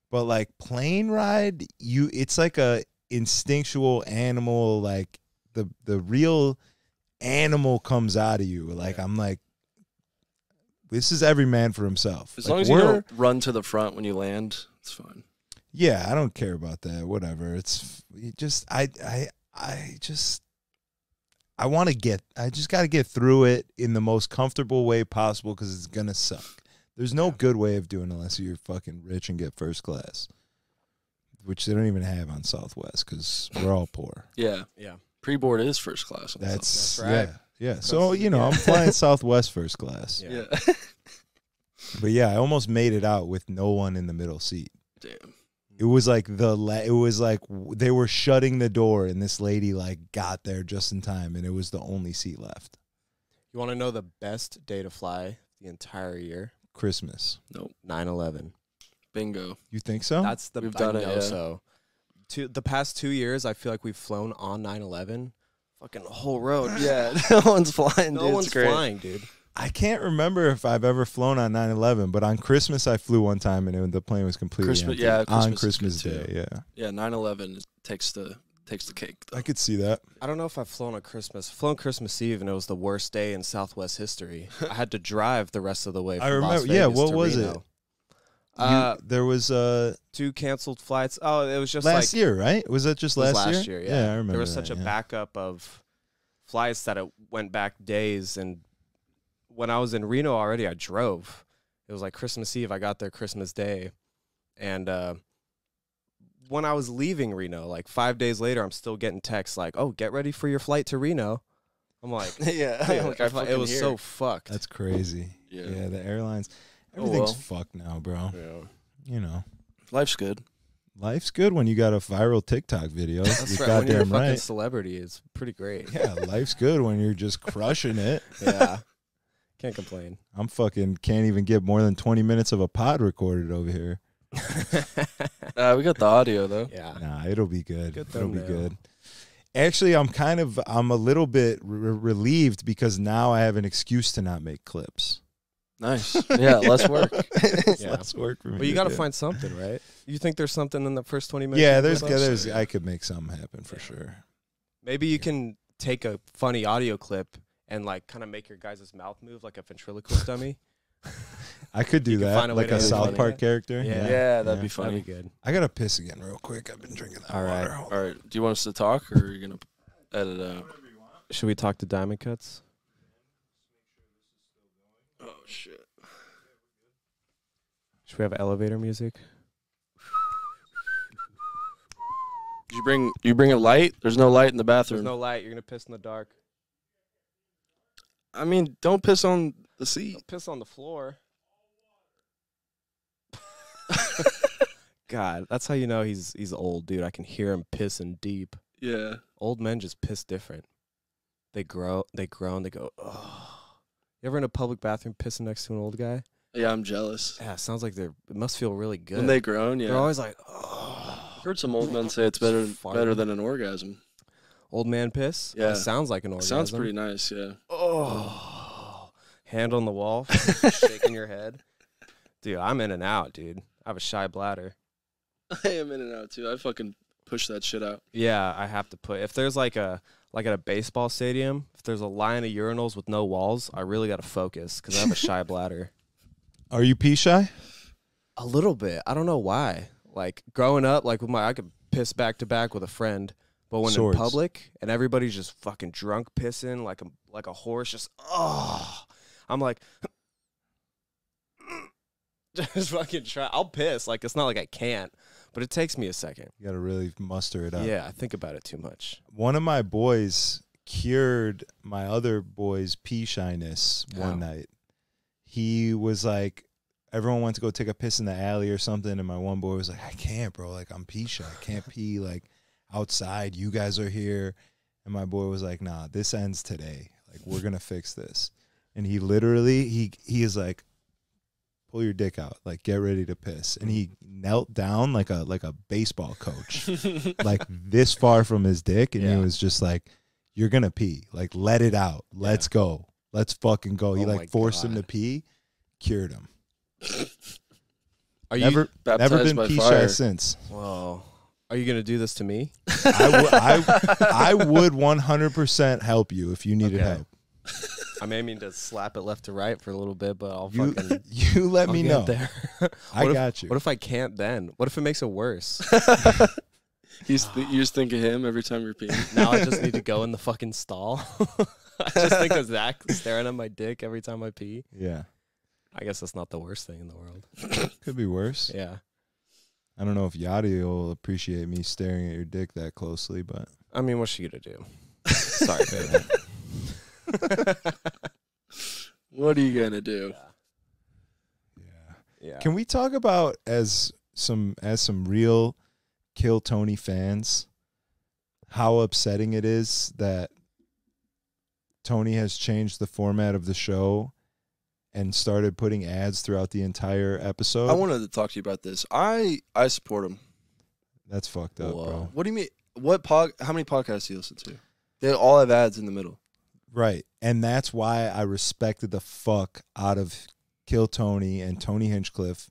But like plane ride, you it's like a instinctual animal like the the real animal comes out of you. Like I'm like this is every man for himself. as Like, long as you don't run to the front when you land, it's fine. Yeah, I don't care about that. Whatever. It's it just I I I just I want to get I just got to get through it in the most comfortable way possible cuz it's going to suck. There's no good way of doing it unless you're fucking rich and get first class. Which they don't even have on Southwest cuz we're all poor. Yeah. Yeah. Pre-board is first class. on That's, That's right. Yeah. Yeah. So, you know, I'm flying Southwest first class. Yeah. Yeah. But yeah, I almost made it out with no one in the middle seat. Damn. It was like the la- it was like w- they were shutting the door and this lady like got there just in time and it was the only seat left. You want to know the best day to fly the entire year? Christmas. Nope. 9 11. Bingo. You think so? That's the We've I done it, know yeah. so. Two, the past two years, I feel like we've flown on 9 11. Fucking the whole road. Yeah. no one's flying. No dude. one's great. flying, dude. I can't remember if I've ever flown on 9/11, but on Christmas I flew one time and it, the plane was completely Christmas- empty. yeah, on Christmas Christmas is good, Day. too. Yeah, Yeah. 9/11 takes the takes the cake. Though. I could see that. I don't know if I've flown on Christmas. I've flown Christmas Eve, and it was the worst day in Southwest history. I had to drive the rest of the way. From I Las remember- yeah, what to was it? Reno. Uh, you, there was uh two canceled flights. Oh, it was just last like year, right? Was that just it was last, last year. yeah. I remember. there was such a yeah. backup of flights that it went back days. And when I was in Reno already, I drove. It was like Christmas Eve. I got there Christmas Day, and uh, when I was leaving Reno, like five days later, I'm still getting texts like, "Oh, get ready for your flight to Reno." I'm like, yeah, like I I it was hear. so fucked. That's crazy. Yeah. Yeah, the airlines. Oh, Everything's well. fucked now, bro. yeah. You know, Life's good. life's good when you got a viral TikTok video. That's you're right. When you're a goddamn fucking right. celebrity, it's pretty great. Yeah, life's good when you're just crushing it. yeah, can't complain. I'm fucking can't even get more than 20 minutes of a pod recorded over here. Uh, we got the audio though. yeah, Nah, it'll be good. Good it'll be good. Actually, I'm kind of I'm a little bit re- relieved because now I have an excuse to not make clips. Nice. Yeah, less work. It's Yeah. less work for me. but you got to do. find something, right? You think there's something in the first twenty minutes? Yeah, there's clip? there's I could make something happen for Yeah. sure. Maybe you can take a funny audio clip and like kind of make your guys' mouth move like a ventriloquist dummy. I could do You that a like a South funny. Park character. Yeah. Yeah, that'd be funny. That'd be good. I gotta piss again real quick. I've been drinking that All right. water. All right. Do you want us to talk, or are you gonna edit out? Should we talk to Diamond Cuts? Shit. Should we have elevator music? Did you bring you bring a light? There's no light in the bathroom. There's no light. You're gonna piss in the dark. I mean, don't piss on the seat. Don't piss on the floor. God, that's how you know he's he's old, dude. I can hear him pissing deep. Yeah. Old men just piss different. They grow, they groan, they go. Oh, you ever in a public bathroom pissing next to an old guy? Yeah, I'm jealous. Yeah, it sounds like they're. It must feel really good. When they groan, yeah. They're always like, oh. I've heard some old men say it's better Farting. better than an orgasm. Old man piss. Yeah. sounds like an orgasm. Sounds pretty nice, yeah. Oh, hand on the wall, shaking your head, dude. I'm in and out, dude. I have a shy bladder. I am in and out too. I fucking push that shit out. Yeah, I have to put. If there's like a like at a baseball stadium, if there's a line of urinals with no walls, I really got to focus because I have a shy bladder. Are you pee shy? A little bit. I don't know why. Like growing up, like with my, I could piss back to back with a friend, but when Swords. in public and everybody's just fucking drunk pissing like a like a horse, just oh, I'm like. Just fucking try. I'll piss. Like it's not like I can't, but it takes me a second. You got to really muster it up. Yeah, I think about it too much. One of my boys cured my other boy's pee shyness one night. He was like, everyone went to go take a piss in the alley or something, and my one boy was like, I can't, bro. Like I'm pee shy. I can't pee like outside. You guys are here, and my boy was like, Nah, this ends today. Like we're gonna fix this. And he literally he he is like, pull your dick out, like get ready to piss. And he knelt down like a like a baseball coach like this far from his dick, and Yeah. he was just like, "You're gonna pee. Like, let it out. Let's go. Let's fucking go." He Oh my like forced him to pee, cured him. Are you? Never, never been pee fire. shy since. Whoa. Are you gonna do this to me? I would, I, I would 100% help you if you needed Okay. help. I may mean to slap it left to right for a little bit, but I'll You, fucking you let I'll me know. there. I What if- got you. What if I can't then? What if it makes it worse? You just, th- you just think of him every time you're peeing. now I just need to go in the fucking stall. I just think of Zack staring at my dick every time I pee. yeah, I guess that's not the worst thing in the world. could be worse. Yeah. I don't know if Yadi will appreciate me staring at your dick that closely, but I mean, what's she gonna do? Sorry, baby. What are you gonna do? yeah. Yeah. Can we talk about as some as some real Kill Tony fans how upsetting it is that Tony has changed the format of the show and started putting ads throughout the entire episode? I wanted to talk to you about this. I I support him. That's fucked up, Whoa. bro. What do you mean? What pod? How many podcasts do you listen to? They all have ads in the middle. Right. And that's why I respected the fuck out of Kill Tony and Tony Hinchcliffe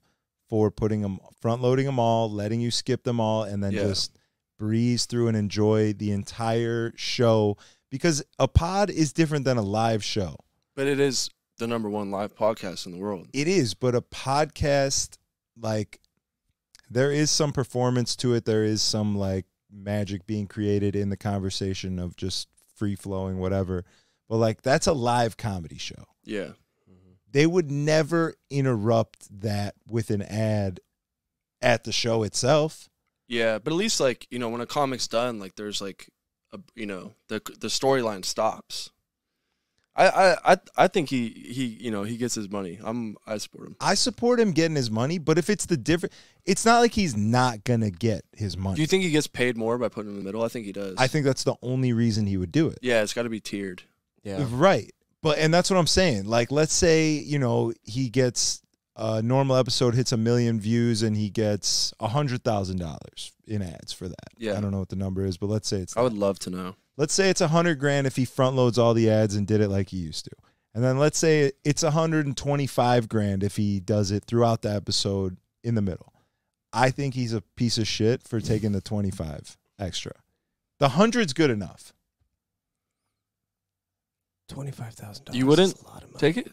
for putting them front loading them all, letting you skip them all, and then Yeah. just breeze through and enjoy the entire show. Because a pod is different than a live show. But it is the number one live podcast in the world. It is, but a podcast, like, there is some performance to it. There is some, like, magic being created in the conversation of just free flowing, whatever. But like that's a live comedy show. Yeah. They would never interrupt that with an ad at the show itself. Yeah, but at least like you know when a comic's done, like there's like a you know the the storyline stops. I, I I I think he he you know he gets his money. I'm I support him. I support him getting his money, but if it's the different, it's not like he's not gonna get his money. Do you think he gets paid more by putting him in the middle? I think he does. I think that's the only reason he would do it. yeah, it's got to be tiered. Yeah. Right. But and that's what I'm saying. Like let's say, you know, he gets a normal episode hits a million views and he gets a hundred thousand dollars in ads for that. Yeah. I don't know what the number is, but let's say it's I would love to know. let's say it's a hundred grand if he front loads all the ads and did it like he used to. And then let's say it's a hundred and twenty five grand if he does it throughout the episode in the middle. I think he's a piece of shit for taking the twenty five extra. The hundred's good enough. Twenty five thousand dollars. You wouldn't a lot of money. Take it.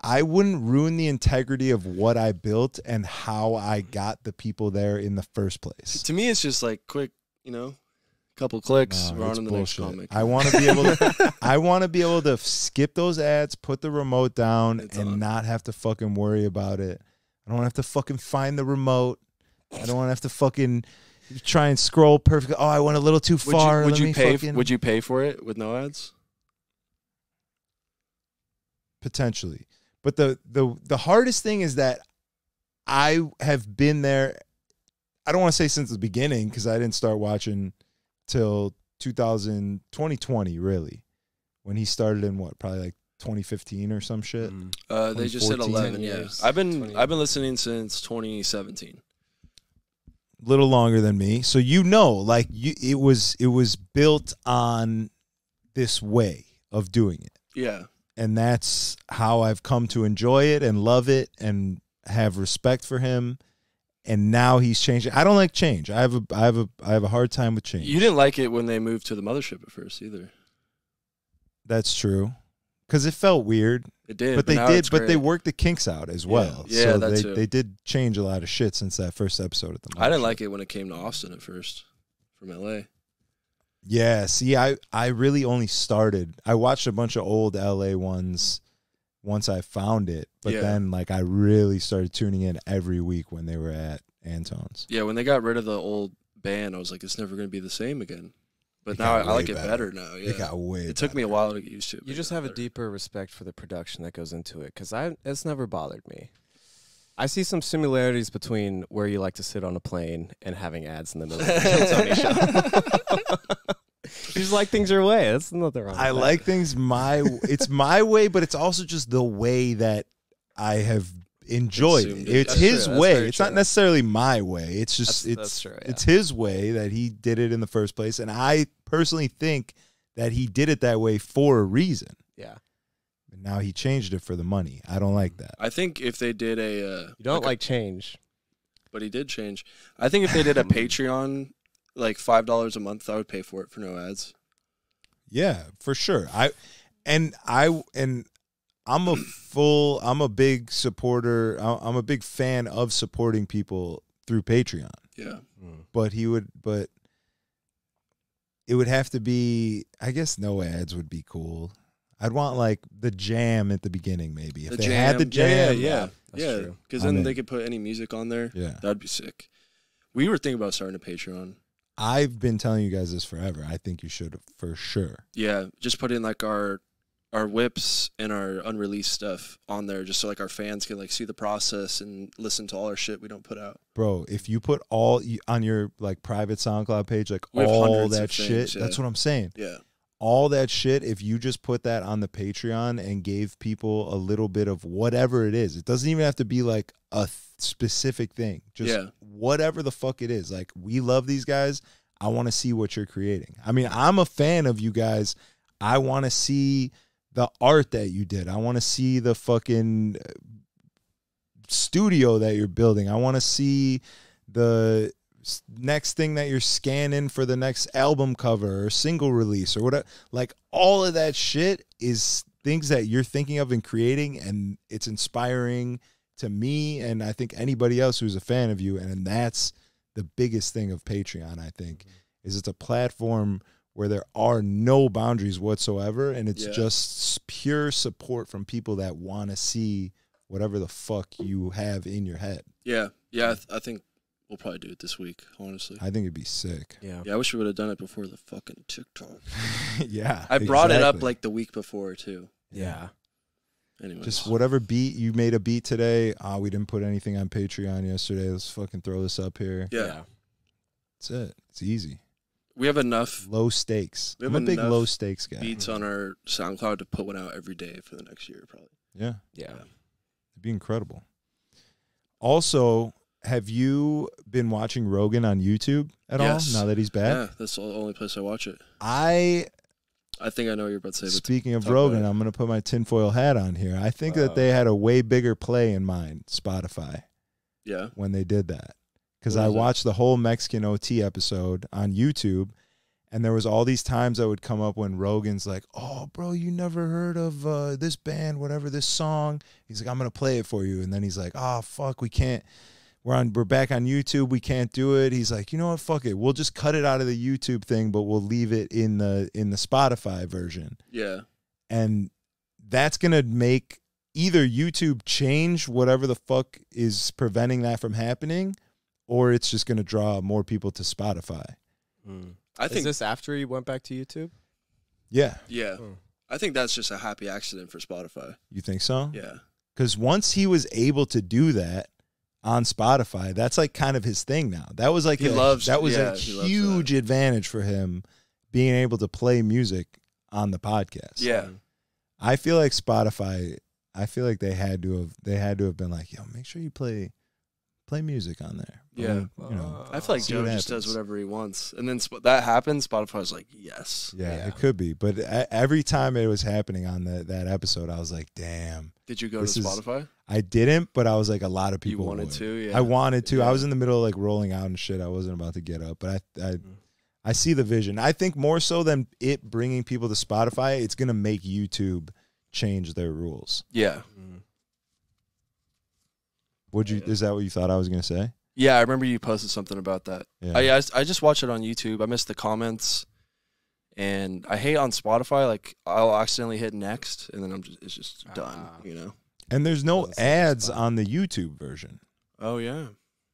I wouldn't ruin the integrity of what I built and how I got the people there in the first place. To me, it's just like quick, you know, a couple clicks, No, we're on it's to the next comic. I want to be able to. I want to be able to skip those ads, put the remote down, It's and on. not have to fucking worry about it. I don't want to have to fucking find the remote. I don't want to have to fucking try and scroll perfectly. Oh, I went a little too would far. you, would Let you pay? fucking- Would you pay for it with no ads? Potentially. But the the the hardest thing is that I have been there. I don't want to say since the beginning because I didn't start watching till 2000, 2020, really, when he started in what probably like 2015 or some shit. Mm. Uh, they just said eleven. 10 Yeah, years. I've been 20 I've been listening since 2017. little longer than me. So you know, like you, it was it was built on this way of doing it, Yeah, and that's how I've come to enjoy it and love it and have respect for him. And now he's changing. I don't like change. I have a I have a I have a hard time with change. you didn't like it when they moved to the mothership at first either. That's true. Because it felt weird, It did, but they now did. But they worked the kinks out as well. Yeah, so that they too. they did change a lot of shit since that first episode of the. I didn't like it when it came to Austin at first from LA. Yeah, see, I I really only started. I watched a bunch of old LA ones once I found it, but Yeah. then like I really started tuning in every week when they were at Antone's. Yeah, when they got rid of the old band, I was like, it's never going to be the same again. But It now I, I like way it better. better now. Yeah, It got way. It took me a while to get used to it. You just got have a deeper respect for the production that goes into it, because I it's never bothered me. I see some similarities between where you like to sit on a plane and having ads in the middle of the Kill Tony show. you just like things your way. That's nothing wrong. I with like things my. It's my way, but it's also just the way that I have enjoyed it. it. It's That's his true. Way. very It's not necessarily my way. It's just That's- it's that's true, it's his way that he did it in the first place, and I personally think that he did it that way for a reason. Yeah, And now he changed it for the money. I don't like that. I think if they did a, uh, you don't a- like change. but he did change. I think if they did a Patreon, like five dollars a month, I would pay for it for no ads. Yeah, for sure. I and I and I'm a full. I'm a big supporter. I- I'm a big fan of supporting people through Patreon. Yeah, But he would. But it would have to be. I guess no ads would be cool. I'd want like the jam at the beginning, maybe if the they jam. had the jam. Yeah, yeah, yeah. That's yeah. true. Because then in. they could put any music on there. yeah. That'd be sick. We were thinking about starting a Patreon. I've been telling you guys this forever. I think you should for sure. Yeah, just put in like our our whips and our unreleased stuff on there, just so like our fans can like see the process and listen to all our shit we don't put out. bro if you put all on your like private soundcloud page like all that shit things, yeah. that's what i'm saying Yeah, all that shit if you just put that on the patreon and gave people a little bit of whatever it is. It doesn't even have to be like a th- specific thing. Just Yeah. whatever the fuck it is. Like we love these guys. I want to see what you're creating. I mean i'm a fan of you guys. I want to see the art that you did. I want to see the fucking uh, studio that you're building. I want to see the next thing that you're scanning for the next album cover or single release or whatever like all of that shit is things that you're thinking of and creating and it's inspiring to me and I think anybody else who's a fan of you and that's the biggest thing of Patreon I think mm-hmm. is it's a platform where there are no boundaries whatsoever and it's Yeah. just pure support from people that want to see whatever the fuck you have in your head. Yeah, yeah. I, th- I think we'll probably do it this week. Honestly. I think it'd be sick. Yeah. yeah, I wish we would have done it before the fucking TikTok. yeah. I brought it up like the week before too. Yeah. Anyways, just whatever beat you made a beat today. Ah, we didn't put anything on Patreon yesterday. Let's fucking throw this up here. yeah. That's it. It's easy. We have enough Low stakes. We I'm have a big low stakes guy. beats on our SoundCloud to put one out every day for the next year, probably. Yeah. Yeah. It'd be incredible. Also, have you been watching Rogan on YouTube at Yes. all now that he's back? Yeah, that's the only place I watch it. I I think I know what you're about to say. But speaking of Rogan. I'm going to put my tinfoil hat on here. I think that Uh. they had a way bigger play in mind, Spotify, yeah, when they did that. Because I watched the whole Mexican OT episode on YouTube, and there was all these times that would come up when Rogan's like, "Oh, bro, you never heard of uh, this band, whatever this song?" He's like, "I'm gonna play it for you," and then he's like, "Oh, fuck, we can't." We're on. We're back on YouTube. We can't do it. He's like, you know what? Fuck it. We'll just cut it out of the YouTube thing, but we'll leave it in the in the Spotify version yeah, and that's going to make either YouTube change whatever the fuck is preventing that from happening or it's just going to draw more people to Spotify. Mm. I Is think. this after he went back to YouTube? Yeah, yeah, Oh. I think that's just a happy accident for Spotify. you think so? Yeah, Cuz once he was able to do that on Spotify, that's like kind of his thing now. That was like He a, loves- that was yeah, a huge advantage for him being able to play music on the podcast. yeah, I feel like Spotify. I feel like they had to have they had to have been like, yo, make sure you play play music on there. Yeah. You know. I feel like See Joe just happens. does whatever he wants, and then sp- that happens. Spotify's like, yes. Yeah, Yeah. it could be, but a- every time it was happening on the, that episode, I was like, "Damn!" Did you go This to is- Spotify? I didn't, but I was like, a lot of people. You people wanted would. to? Yeah. I wanted to. Yeah. I was in the middle of like rolling out and shit. I wasn't about to get up, but I, I, Mm-hmm. I see the vision. I think more so than it bringing people to Spotify, it's gonna make YouTube change their rules. Yeah. Mm. Would you? Yeah. Is that what you thought I was gonna say? Yeah, I remember you posted something about that. Yeah. I I just watched it on YouTube. I missed the comments, and I hate on Spotify. Like I'll accidentally hit next, and then I'm just it's just done. Ah. You know? And there's no ads spot. on the YouTube version, Oh yeah,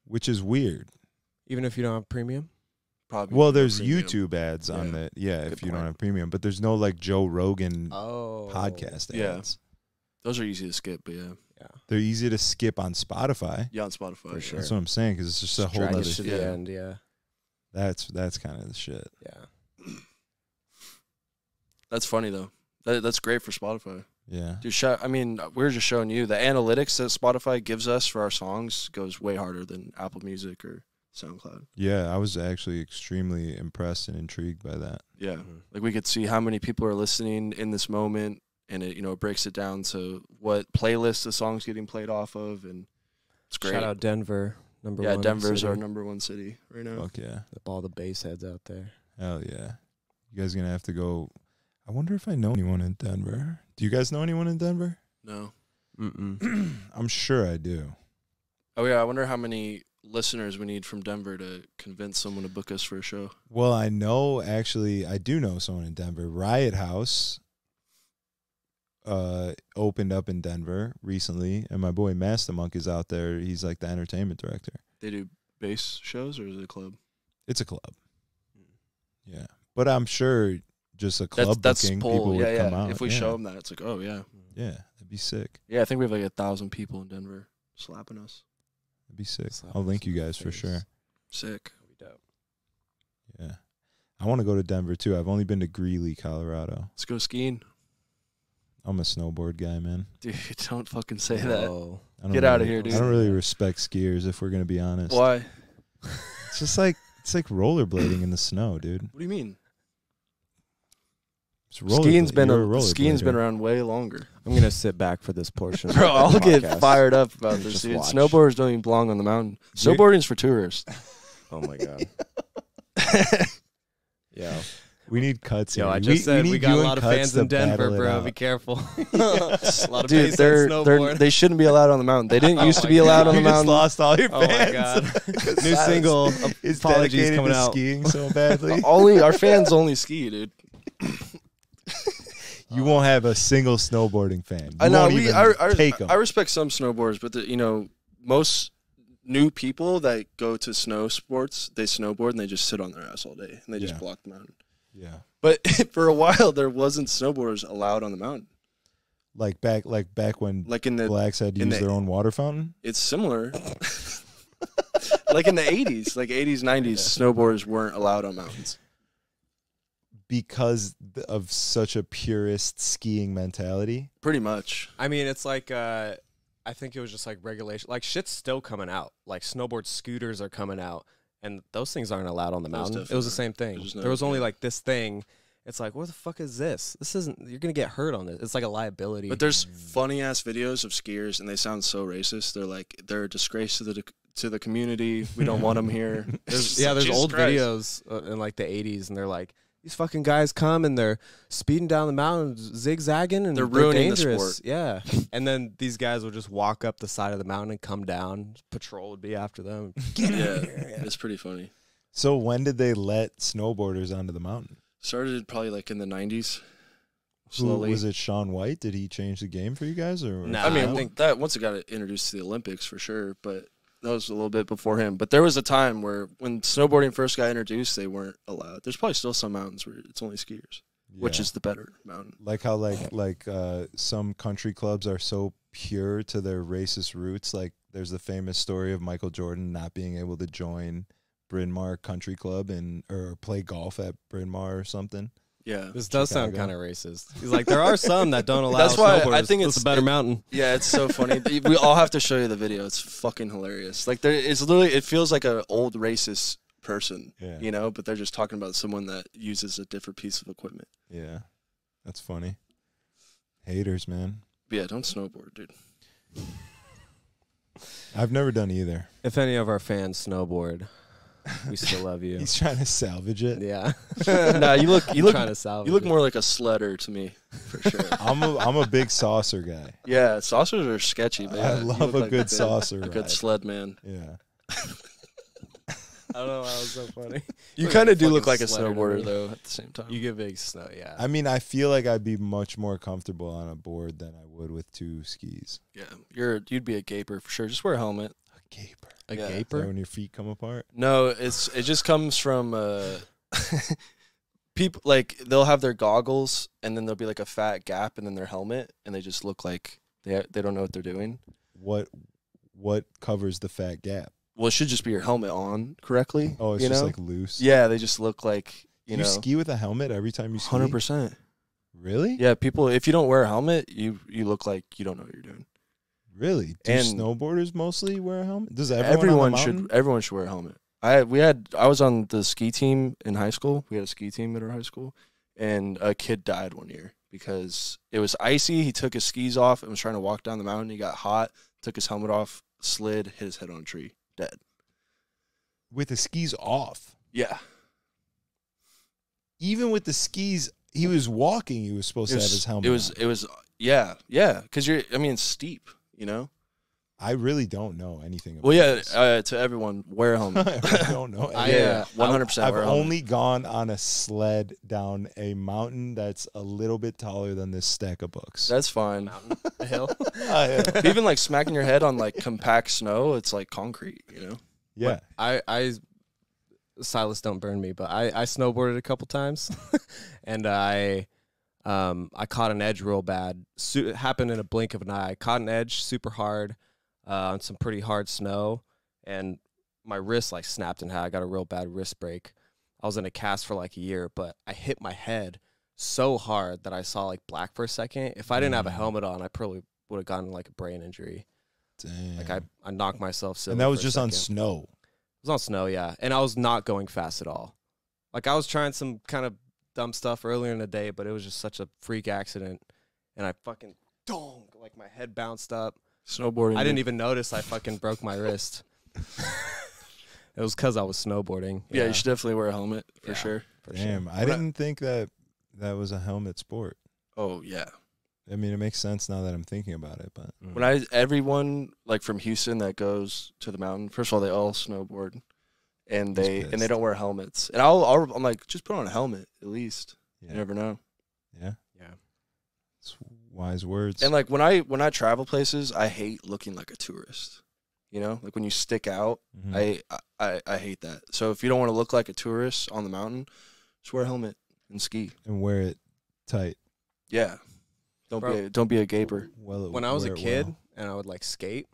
which is weird. Even if you don't have premium? probably. Well, there's premium. YouTube ads on Yeah. the yeah. Good if you don't have premium, but there's no like Joe Rogan Oh. podcast Yeah. ads. Those are easy to skip, but yeah, Yeah. They're easy to skip on Spotify. yeah on Spotify For sure. That's what I'm saying because it's just a Just whole other. it to the yeah. end, yeah. That's that's kind of the shit. Yeah. That's funny though. That, that's great for Spotify. Yeah. Dude, shout, I mean, we're just showing you the analytics that Spotify gives us for our songs goes way harder than Apple Music or SoundCloud. Yeah, I was actually extremely impressed and intrigued by that. Yeah, Mhm. like we could see how many people are listening in this moment, and it you know breaks it down to what playlist the song's getting played off of, and it's great. Shout out Denver, number yeah, one. Denver's city. our number one city right now. Fuck yeah. With all the bass heads out there. Hell yeah. You guys gonna have to go. I wonder if I know anyone in Denver. Do you guys know anyone in Denver? No. Mm-mm. I'm sure I do. Oh yeah, I wonder how many listeners we need from Denver to convince someone to book us for a show. Well, I know actually I do know someone in Denver. Riot House uh opened up in Denver recently and my boy Master Monk is out there. He's like the entertainment director. They do bass shows or is it a club? It's a club. Yeah. But I'm sure just a club that's booking pull. people Yeah, would yeah. come out. If we yeah. show them that, it's like, oh yeah, Yeah, that'd be sick. yeah. I think we have like a thousand people in Denver slapping us. That'd be sick. Slap I'll link you guys for sure. Sick. That'd be dope. Yeah. I want to go to Denver too. I've only been to Greeley, Colorado. Let's go skiing, I'm a snowboard guy, man. dude. Don't fucking say that. Whoa. I don't Get outta really- here, dude. I don't really respect skiers if we're gonna be honest. Why? It's just like it's like rollerblading in the snow, dude. What do you mean? It's rollerblade- Skiing's been a, a skiing's been around way longer. I'm gonna sit back for this portion. Bro, I'll get fired up about this. Just Dude. watch. Snowboarders don't even belong on the mountain. You're- Snowboarding's for tourists. Oh my god. Yeah. We need cuts Yo, here. I We- just said need we got a lot of fans in Denver, bro. Be careful. a lot of Dude, they're, they're they shouldn't be allowed on the mountain. They didn't Oh used to my be allowed on the you just mountain. lost all your Oh my fans. god! 'Cause New single. is Apologies dedicated coming to out. skiing so badly. Only our fans only ski, dude. you won't have a single snowboarding fan. You uh, I know we I, I, take. I respect some snowboarders, but the, you know most new people that go to snow sports, they snowboard and they just sit on their ass all day and they Yeah. just block the mountain. yeah, But for a while, there wasn't snowboarders allowed on the mountain. like back, like back when Like in the, blacks had to in use the- their own water fountain. it's similar. like in the '80s, like '80s, '90s, snowboarders weren't allowed on mountains. Because of such a purist skiing mentality. Pretty much. I mean, it's like uh, I think it was just like regulation. Like shit's still coming out. Like snowboard scooters are coming out, and those things aren't allowed on the mountain. It was the same thing. There's there was only yeah. like this thing. It's like, what the fuck is this? This isn't. You're gonna get hurt on this. It's like a liability. But there's funny ass videos of skiers, and they sound so racist. They're like they're a disgrace to the to the community. We don't want them here. There's, yeah, there's Jesus old Christ. videos uh, in like the 80s, and they're like, these fucking guys come and they're speeding down the mountain, zigzagging, and They're ruining the dangerous. sport. Yeah, and then these guys would just walk up the side of the mountain and come down. Patrol would be after them. Yeah, it's pretty funny. So when did they let snowboarders onto the mountain? Started probably like in the '90s. Who- Slowly. was it Shaun White? Did he change the game for you guys, or Nah, I mean, I I think- that once it got introduced to the Olympics for sure, but that was a little bit before him. But there was a time where when snowboarding first got introduced, they weren't allowed. There's probably still some mountains where it's only skiers, which is the better mountain. like how like like uh, some country clubs are so pure to their racist roots. Like there's the famous story of Michael Jordan not being able to join Bryn Mawr Country Club and or play golf at Bryn Mawr or something. Yeah, This does sound kind of racist. He's like, there are some that don't allow. That's why I think It's it's- a better it- mountain. yeah, it's so funny. we all have to show you the video. It's fucking hilarious. Like there, it's literally it feels like an old racist person, Yeah. you know, but they're just talking about someone that uses a different piece of equipment. Yeah, that's funny. Haters, man. But yeah, don't snowboard, dude. I've never done either. If any of our fans snowboard, we still love you. He's trying to salvage it. yeah. nah, you look, you look, trying to salvage. you look it. more like a sledder to me, for sure. I'm a I'm a big saucer guy. Yeah, saucers are sketchy, man. I love a like good big- saucer a good sled man. Yeah. I don't know. Why that was so funny. You Look kind of do look like a snowboarder though. At the same time, You get big snow. Yeah. I mean, I feel like I'd be much more comfortable on a board than I would with two skis. yeah, you're you'd be a gaper for sure. Just wear a helmet. A gaper. a yeah. Is that gaper. when your feet come apart? No, it's it just comes from uh, people like they'll have their goggles and then there'll be like a fat gap and then their helmet and they just look like they they don't know what they're doing. What what covers the fat gap? Well, it should just be your helmet on correctly. Oh, it's you just know? like loose. yeah, they just look like you, you, know ski with a helmet every time you ski. hundred percent. Really? Yeah, people. If you don't wear a helmet, you you look like you don't know what you're doing. Really? Do And- snowboarders mostly wear a helmet? Does everyone, everyone should everyone should wear a helmet. I we had I was on the ski team in high school. We had a ski team at our high school, and a kid died one year because it was icy. He took his skis off and was trying to walk down the mountain. He got hot, took his helmet off, slid, hit his head on a tree, dead. with the skis off. Yeah, Even with the skis, he was walking. He was supposed to have his helmet. it was on. it was yeah yeah because you're I mean it's steep, you know. I really don't know anything. About Well, yeah. this. Uh, to everyone, wear a helmet. I don't know. I, anything. yeah, one hundred percent. I've only gone on a sled down a mountain that's a little bit taller than this stack of books. That's fine. Mountain, a hill. Yeah. Even like smacking your head on like compact snow, it's like concrete, you know. yeah. I I Silas don't burn me, but I I snowboarded a couple times, and I um I caught an edge real bad. Su- it happened in a blink of an eye. I caught an edge super hard uh, on some pretty hard snow, and my wrist like snapped in half. I got a real bad wrist break. I was in a cast for like a year, but I hit my head so hard that I saw like black for a second. If I didn't have a Mm. helmet on, I probably would have gotten like a brain injury. Damn. Like I, I knocked myself silly. and that was just on snow. It was on snow, yeah. And I was not going fast at all. Like I was trying some kind of dumb stuff earlier in the day, but it was just such a freak accident. And I fucking dong, like my head bounced up. Snowboarding. I didn't even notice I fucking broke my wrist. it was because I was snowboarding. Yeah, you should definitely wear a helmet for Yeah. sure. For Damn, sure. I didn't think that that was a helmet sport. Oh yeah. I mean, it makes sense now that I'm thinking about it, but. When I everyone like from Houston that goes to the mountain, first of all, they all snowboard, and they and they don't wear helmets. And I'll, I'll I'm like, just put on a helmet at least. yeah, You never know. yeah, yeah. it's wise words. And like when I when I travel places, I hate looking like a tourist. You know, like when you stick out, Mhm. I, I I hate that. So if you don't want to look like a tourist on the mountain, just wear a helmet and ski. and wear it tight. Yeah. Don't Bro. be a, don't be a gaper. Well, when I was a kid well. and I would like skate,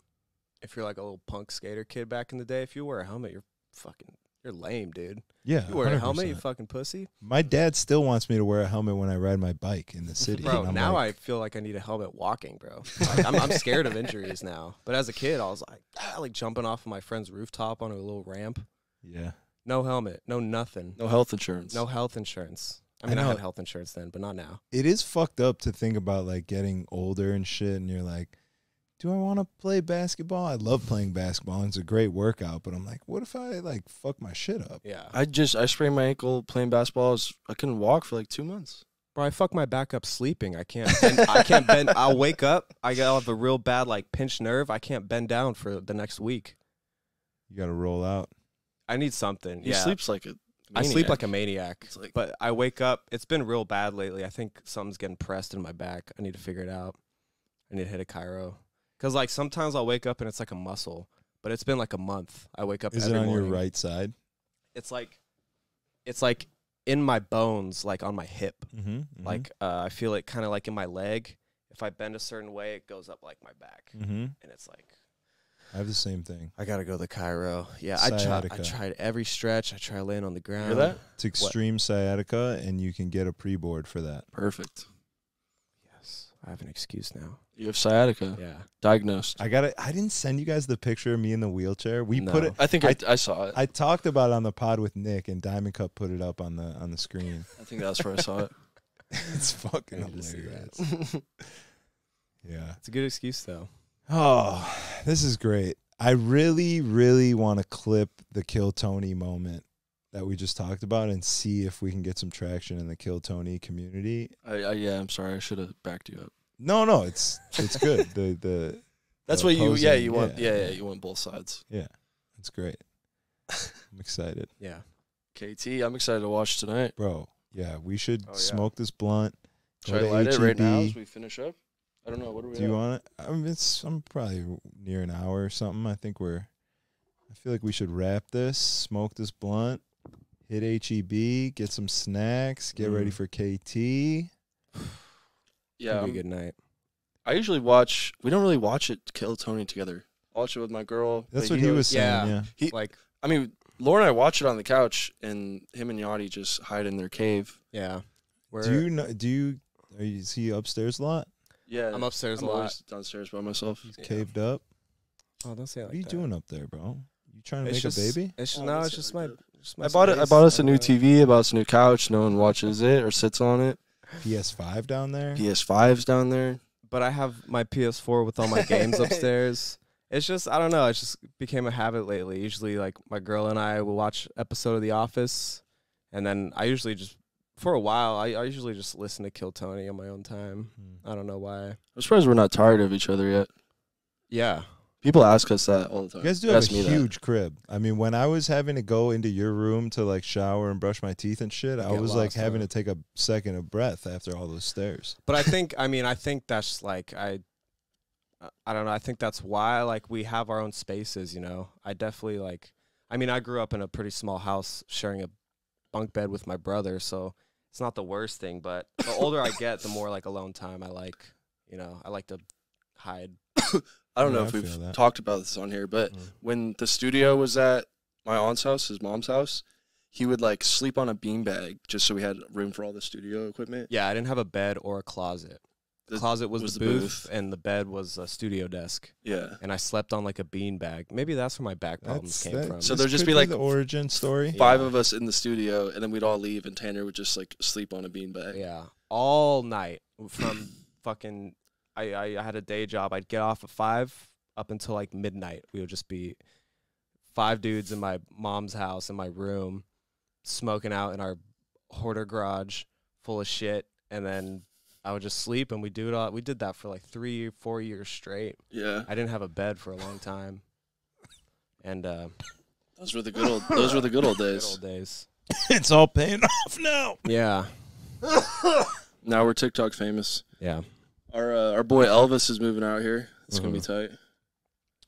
if you're like a little punk skater kid back in the day, if you wear a helmet, you're fucking you're lame, dude. yeah, You wear a helmet, you 100%. fucking pussy. My dad still wants me to wear a helmet when I ride my bike in the city. Bro, and I'm now like, I feel like I need a helmet walking, bro. Like, I'm, I'm scared of injuries now. But as a kid, I was like, ah, like jumping off of my friend's rooftop on a little ramp. yeah, No helmet, no nothing, No health insurance. no health insurance. I I mean, I, know. had health insurance then, but not now. it is fucked up to think about like getting older and shit, and you're like, do I want to play basketball? I love playing basketball. and It's a great workout, but I'm like, what if I like fuck my shit up? Yeah, I just I sprained my ankle playing basketball. I, was, I couldn't walk for like two months. bro, I fuck my back up sleeping. I can't. Bend, I can't bend. I'll wake up. I got have a real bad like pinched nerve. I can't bend down for the next week. You got to roll out. I need something. He yeah, sleeps like a. I sleep like a maniac. Like- but I wake up. It's been real bad lately. I think something's getting pressed in my back. I need to figure it out. I need to hit a chiro. Cause like sometimes I'll wake up and it's like a muscle, but it's been like a month. I wake up. Is it on morning. your right side? It's like, it's like in my bones, like on my hip. Mm-hmm. Like uh, I feel it kind of like in my leg. If I bend a certain way, it goes up like my back, mm-hmm. and it's like I have the same thing. I gotta go to the chiro. Yeah, I tried. I tried every stretch. I try laying on the ground. Hear that? It's extreme sciatica, and you can get a pre board for that. Perfect. Yes, I have an excuse now. You have sciatica Yeah. diagnosed. I got it. I didn't send you guys the picture of me in the wheelchair. We put it. I think I, I saw it. I, I talked about it on the pod with Nick, and Diamond Cup put it up on the on the screen. I think that's where I saw it. it's fucking I need to see hilarious. Yeah. It's a good excuse though. Oh, this is great. I really, really want to clip the Kill Tony moment that we just talked about and see if we can get some traction in the Kill Tony community. I, I yeah, I'm sorry. I should have backed you up. No, no, it's it's good. the the That's the what you yeah you want yeah yeah you want both sides. Yeah, it's great. I'm excited, Yeah. KT, I'm excited to watch tonight. bro. Yeah, we should Oh, yeah. smoke this blunt. Go Should I to light it right now as we finish up? I don't know. What are we? Do you want it? I mean, it's I'm probably near an hour or something. I think we're. I feel like we should wrap this, smoke this blunt, hit HEB, get some snacks, get ready Mm. for KT. Yeah, It'll be a um, good night. I usually watch. We don't really watch it. Kill Tony together. I watch it with my girl. That's what he does- was saying. Yeah. Yeah. He- like I mean, Laura and I watch it on the couch, and him and Yachty just hide in their cave. yeah. We're, Do you know? Do you? Are you is he upstairs a lot? Yeah, I'm upstairs I'm a lot. downstairs by myself. He's Yeah. caved up. Oh, don't say it What are you that. doing up there, bro? You trying to It's make just, a baby? It's just, Oh, no, it's just really my. just my I bought it. I bought us a new. TV. I bought us a new couch. No one watches it or sits on it. PS5 down there. PS5's down there. But I have my PS4 with all my games upstairs. It's just I don't know. It just became a habit lately. Usually, like my girl and I will watch episode of The Office, and then I usually just for a while I, I usually just listen to Kill Tony on my own time. Hmm. I don't know why. I'm surprised we're not tired of each other yet. Yeah, People ask us that all the time. You guys do have Ask a me that. huge crib. I mean, when I was having to go into your room to like shower and brush my teeth and shit, I was like having huh? to take a second of breath after all those stairs. but I think I mean I think that's like I. I don't know. I think that's why like we have our own spaces. You know, I definitely like. I mean, I grew up in a pretty small house, sharing a bunk bed with my brother, so it's not the worst thing. But the older I get, the more like alone time I like. You know, I like to hide. I don't Yeah, know I if we've that. talked about this on here, but Mm. when the studio was at my aunt's house, his mom's house, he would like sleep on a beanbag just so we had room for all the studio equipment. Yeah, I didn't have a bed or a closet. The, The- closet was, was the, the booth, booth. and the bed was a studio desk. Yeah. And I slept on like a bean bag. Maybe that's where my back problems That's came that, from. So there'd just could be, like, the origin story. Five Yeah. of us in the studio, and then we'd all leave, and Tanner would just like sleep on a beanbag. Yeah, all night from fucking. I, I I had a day job. I'd get off at five up until like midnight. We would just be five dudes in my mom's house in my room, smoking out in our hoarder garage full of shit, and then I would just sleep, and we do it all. We did that for like three, four years straight. Yeah, I didn't have a bed for a long time, and uh, those were the good old. Those were the good old days. good old days. it's all paying off now. Yeah, Now we're TikTok famous. yeah. Our uh, our boy Elvis is moving out here. It's gonna be Uh-huh. tight.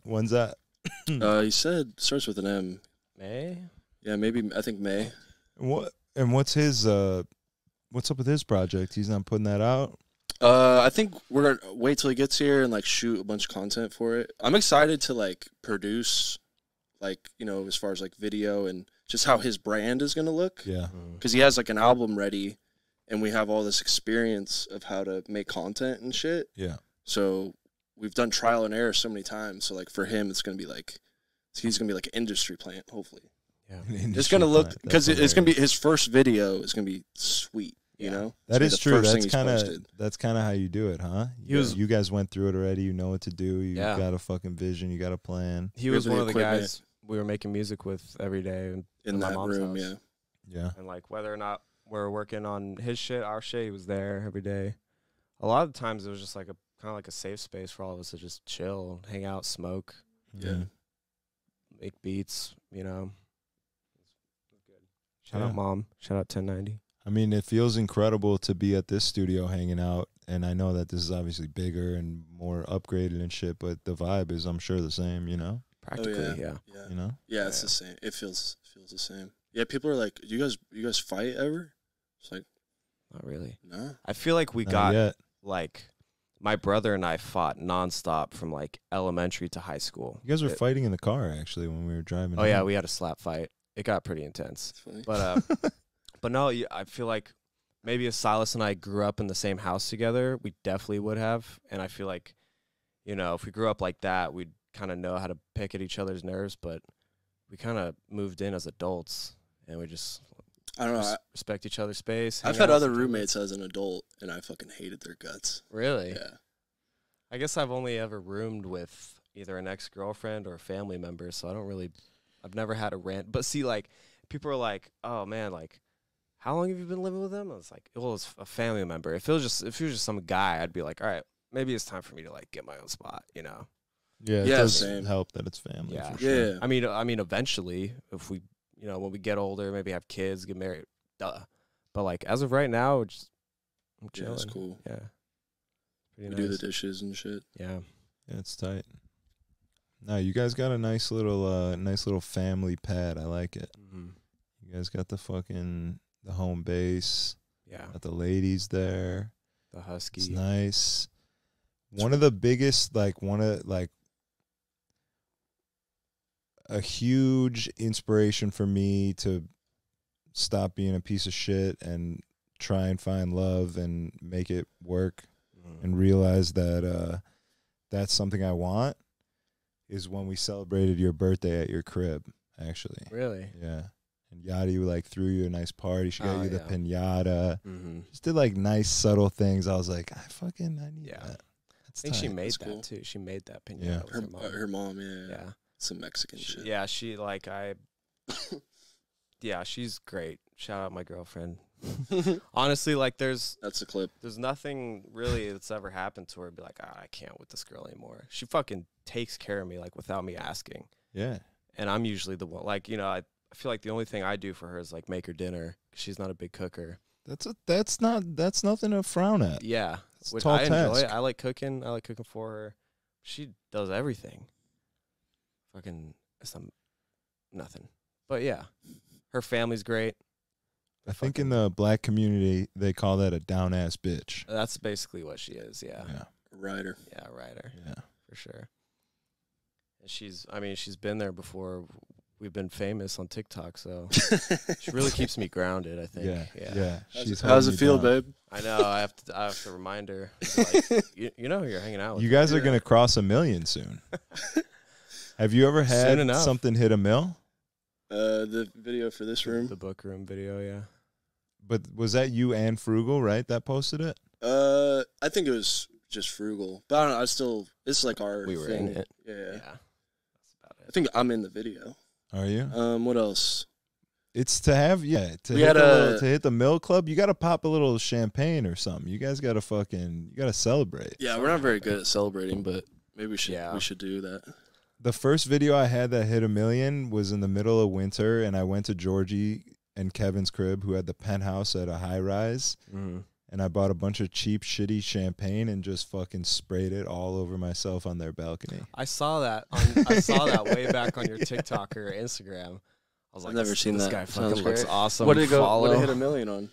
When's that? Uh, he said starts with an M. May Yeah, maybe I think May. What and what's his uh what's up with his project? He's not putting that out. Uh, I think we're gonna wait till he gets here and like shoot a bunch of content for it. I'm excited to like produce, like you know, as far as like video and just how his brand is gonna look. Yeah. Because he has like an album ready, and we have all this experience of how to make content and shit. Yeah. So we've done trial and error so many times. So like for him, it's gonna be like he's gonna be like an industry plant. Hopefully, Yeah. it's gonna look because it's gonna be his first video. is gonna be sweet. You Yeah. know, It's That gonna be is the true. first That's kind of that's kind of how you do it, huh? He was- you guys went through it already. You know what to do. You Yeah. got a fucking vision. You got a plan. He was one of the equipment. guys we were making music with every day, and, in my that mom's room. house. Yeah, Yeah. and like whether or not we're working on his shit, our shit, he was there every day. A lot of the times it was just like a kind of like a safe space for all of us to just chill, hang out, smoke, Yeah. Make beats. You know, good. Shout Yeah. out mom. Shout out 1090. I mean, it feels incredible to be at this studio hanging out, and I know that this is obviously bigger and more upgraded and shit, but the vibe is, I'm sure, the same. You know. Oh, Practically, yeah. yeah. yeah, You know. yeah. It's Yeah. the same. It feels feels the same. Yeah, people are like, "You guys, you guys fight ever?" It's like, Not really. no. I feel like we Not got yet. like my brother and I fought nonstop from like elementary to high school. You guys were It- fighting in the car actually when we were driving. Oh yeah, we had a slap fight. It got pretty intense. But uh, but no, I feel like maybe if Silas and I grew up in the same house together, we definitely would have. And I feel like, you know, if we grew up like that, we'd kind of know how to pick at each other's nerves. But we kind of moved in as adults, and we just I don't know. res- I, respect each other's space. I've had other with each other. roommates as an adult, and I fucking hated their guts. Really? Yeah, I guess I've only ever roomed with either an ex girlfriend or a family member, so I don't really. I've never had a rant. But see, like people are like, "Oh man, like." How long have you been living with them? I was like, well, it's a family member. If it was just if it was just some guy, I'd be like, all right, maybe it's time for me to like get my own spot, you know? Yeah, it Yeah, does same. help that it's family. Yeah. for sure. yeah. I mean, I mean, eventually, if we, you know, when we get older, maybe have kids, get married, duh. But like as of right now, just I'm Yeah, chilling. it's cool. Yeah, pretty We do the dishes and shit. yeah, Yeah, it's tight. No, you guys got a nice little, uh, nice little family pad. I like it. hmm You guys got the fucking the home base. yeah. Got the ladies there. The husky. It's nice. One of the biggest, like one of like a huge inspiration for me to stop being a piece of shit and try and find love and make it work Mhm. and realize that uh, that's something I want is when we celebrated your birthday at your crib. Actually, Really? yeah. And Yadi like threw you a nice party. She got Oh, you the yeah. pinata. Mm-hmm. Just did like nice subtle things. I was like, I fucking I need Yeah. that. I That's think she made That's that cool. too. She made that pinata Yeah. with Her, her, mom. her mom, yeah, yeah. Some Mexican She- shit. yeah, she like I. yeah, she's great. Shout out my girlfriend. Honestly, like there's That's a clip. there's nothing really that's ever happened to her. Be like, ah, I can't with this girl anymore. She fucking takes care of me like without me asking, Yeah. and I'm usually the one. Like you know, I, I feel like the only thing I do for her is like make her dinner. she's not a big cooker. That's a, that's not that's nothing to frown at. Yeah, It's which tall I enjoy. task. it. I like cooking. I like cooking for her. She does everything. Fucking some nothing. But yeah, her family's great. I think in the black community they call that a down ass bitch. That's basically what she is. Yeah, Yeah. Rider. yeah, writer Yeah. for sure. And she's, I mean, she's been there before. We've been famous on TikTok, so she really keeps me grounded. I think. Yeah. yeah. Yeah. How's, She's it, how's it feel, down. babe? I know. I have to. I have to remind her. Like, you, you know, who you're hanging out with. You guys are gonna cross a million soon. Have you ever had something hit a mill? Uh, the video for this room. the book room video. Yeah. But was that you and Frugal, right? That posted it? Uh, I think it was just frugal, but I don't know. I still. it's like our. We were thing. in it. Yeah. Yeah. That's about it. I think I'm in the video. Are you? Um, what else? It's to have yeah to We hit had the a- to hit the mill club. You got to pop a little champagne or something. You guys got to fucking you got to celebrate. Yeah, we're not very good at celebrating, but maybe we should Yeah. we should do that. The first video I had that hit a million was in the middle of winter, and I went to Georgie and Kevin's crib, who had the penthouse at a high rise, Mm-hmm. and I bought a bunch of cheap, shitty champagne and just fucking sprayed it all over myself on their balcony. I saw that. On, I saw that way back on your TikTok or Instagram. I was like, I've like, never this, seen this that. guy fucking looks great. awesome. what did it go? What did it hit a million on?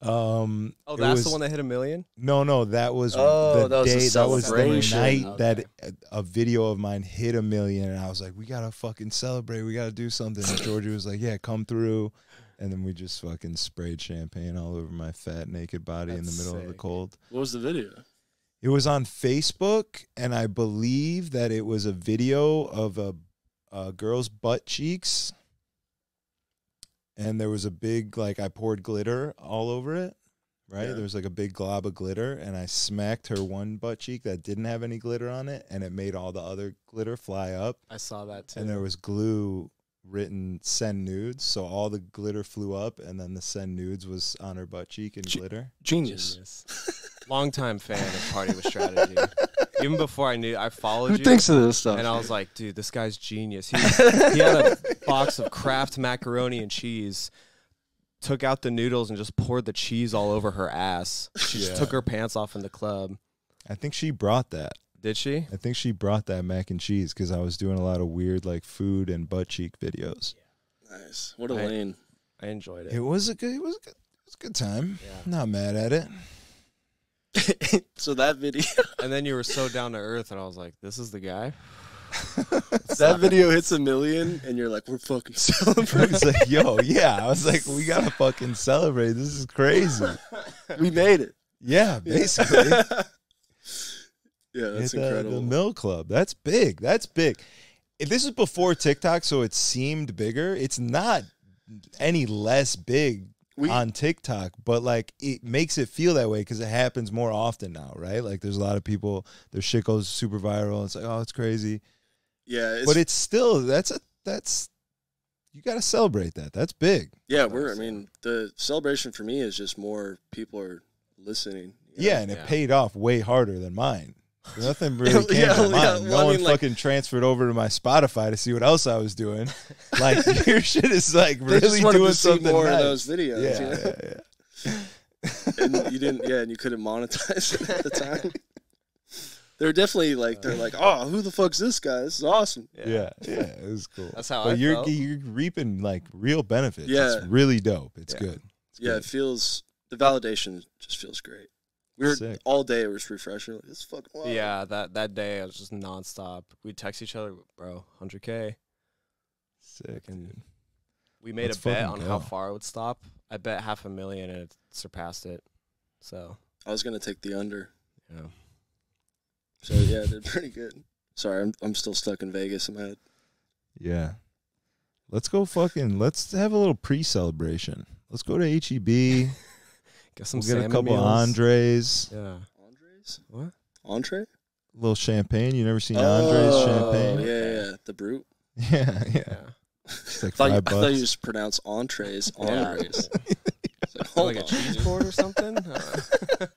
Um, oh, that's was- the one that hit a million. No, no, that was Oh, the that was the day. That was the celebration. night that Okay. a, a video of mine hit a million, and I was like, "We gotta fucking celebrate. We gotta do something." And Georgie was like, "Yeah, come through," and then we just fucking sprayed champagne all over my fat naked body in the That's middle of the cold. What was the video? It was on Facebook, and I believe that it was a video of a, a girl's butt cheeks, and there was a big like I poured glitter all over it. Right, Yeah. there was like a big glob of glitter, and I smacked her one butt cheek that didn't have any glitter on it, and it made all the other glitter fly up, I saw that too. and there was glue written "send nudes," so all the glitter flew up, and then the "send nudes" was on her butt cheek in Gee- glitter. Genius. Genius. Longtime fan of Party with Strategy. Even before I knew, I followed Who you. thinks of this stuff? and I was like, dude, this guy's genius. He, he had a box of Kraft macaroni and cheese, took out the noodles and just poured the cheese all over her ass. She just took her pants off in the club. I think she brought that. Did she? I think she brought that mac and cheese because I was doing a lot of weird like food and butt cheek videos. nice. What a I- lane. I enjoyed it. It was a good. It was a good. It was a good time. Yeah. Not mad at it. so that video, And then you were so down to earth, and I was like, this is the guy. that video hits a million, and you're like, we're fucking I celebrating. was like, yo, yeah. I was like, we gotta fucking celebrate. This is crazy. we made it. Yeah, basically. Yeah, that's the, incredible. the Mill Club. That's big. That's big. If this is before TikTok, so it seemed bigger. It's not any less big we, on TikTok, but like it makes it feel that way because it happens more often now, right? Like there's a lot of people, their shit goes super viral. It's like, oh, it's crazy, yeah, it's, but it's still that's a that's you got to celebrate that. That's big. yeah, we're. I mean, the celebration for me is just more people are listening. you know? Yeah, and it paid off way harder than mine. Nothing really came Yeah, from yeah, mine. well, no I one mean, like- fucking transferred over to my Spotify to see what else I was doing. Like your shit is like really doing to see something more nice. of those videos. yeah, you know? yeah, yeah. and you didn't. Yeah, and you couldn't monetize it at the time. They're definitely like they're like, oh, who the fuck's this guy? This is awesome. Yeah, yeah, it was cool. That's how but I you're felt. you're reaping like real benefits. Yeah. it's really dope. It's Yeah. good. It's Yeah, good. it feels the validation just feels great. We were Sick. all day. It was refreshing. Like, it's fucking wild. Yeah, that that day I was just nonstop. We'd text each other, bro, 100k. sick. Fucking- dude. We made Let's a bet fucking on how far it would stop. I bet half a million and it surpassed it. So I was gonna take the under. yeah, So yeah, they're pretty good. Sorry, I'm I'm still stuck in Vegas in my head. Yeah, let's go fucking. Let's have a little pre-celebration. Let's go to HEB. Get some we'll get a couple meals. Andres. Yeah. Andres? What? Entree? A little champagne. You never seen Andres Oh, champagne? Yeah, yeah, yeah. The brute. yeah, yeah. Yeah. It's like I thought, you, five I thought you bucks. just pronounced entrees. Yeah. Andres. It's like, hold like a on. cheese board or something. Uh,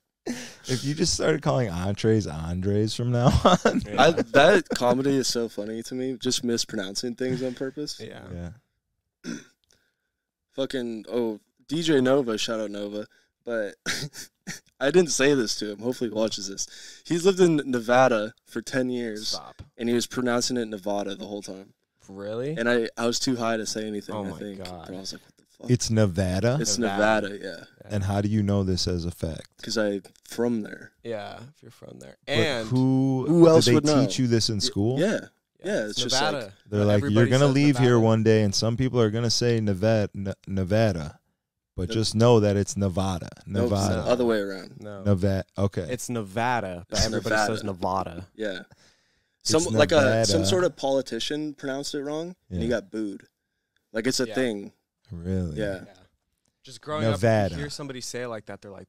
If you just started calling entrees Andres from now on. yeah. I, that comedy is so funny to me. Just mispronouncing things on purpose. yeah. yeah. Fucking oh, DJ Nova. Shout out Nova. But I didn't say this to him. Hopefully he watches this. He's lived in Nevada for ten years, Stop. and he was pronouncing it Nevada the whole time. Really? And I, I was too high to say anything. Oh I my think. God. But I was like, what the fuck? It's Nevada. It's Nevada. Nevada, yeah. and how do you know this as a fact? Because I'm from there. yeah, if you're from there. But And who Who else did they would know? teach you this in school? Yeah. Yeah, it's just like- Nevada. They're Not like, you're gonna says leave here Nevada. one day, and some people are gonna say Nevada, N- Nevada, but No. just know that it's Nevada, No, it's the Nevada, other way around. No. Nevada. Okay, It's Nevada, but It's everybody Nevada. says Nevada. Yeah. Some It's like a some sort of politician pronounced it wrong and he got booed. Like it's a Yeah. thing. really? Yeah. Just growing up, Nevada. you hear somebody say it like that, they're like,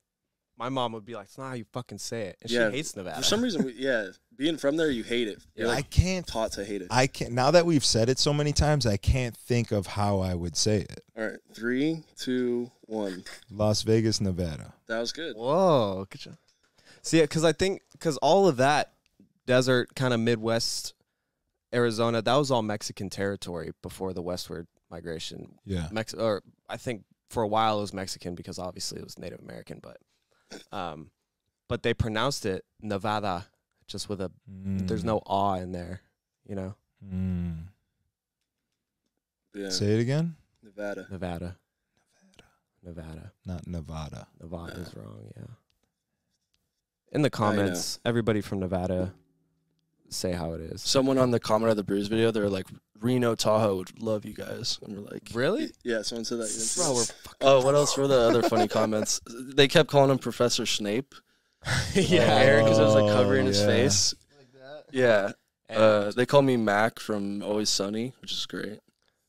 my mom would be like, "It's not how you fucking say it," and Yeah, she hates Nevada. For some reason, we, yeah, being from there, you hate it. You're I like can't. taught to hate it. I can't. Now that we've said it so many times, I can't think of how I would say it. All right, three, two, one. Las Vegas, Nevada. That was good. Whoa, good job. See, because I think because all of that desert kind of Midwest Arizona, that was all Mexican territory before the westward migration. Yeah. Mex or I think for a while it was Mexican because obviously it was Native American, but um, but they pronounced it Nevada just with a there's no awe in there, you know, Mm. Yeah, Say it again. Nevada. Nevada, Nevada, Not Nevada. Nevada is wrong, yeah. In the comments, everybody from Nevada say how it is. Someone on the comment of the Bruise video, they're like, Reno Tahoe would love you guys. And we're like, Really? Yeah, someone said that. Bro, we're oh, what else were the other funny comments? They kept calling him Professor Snape. yeah. Eric, because it was like Oh, covering his yeah. face. Yeah. Uh, they call me Mac from Always Sunny, which is great.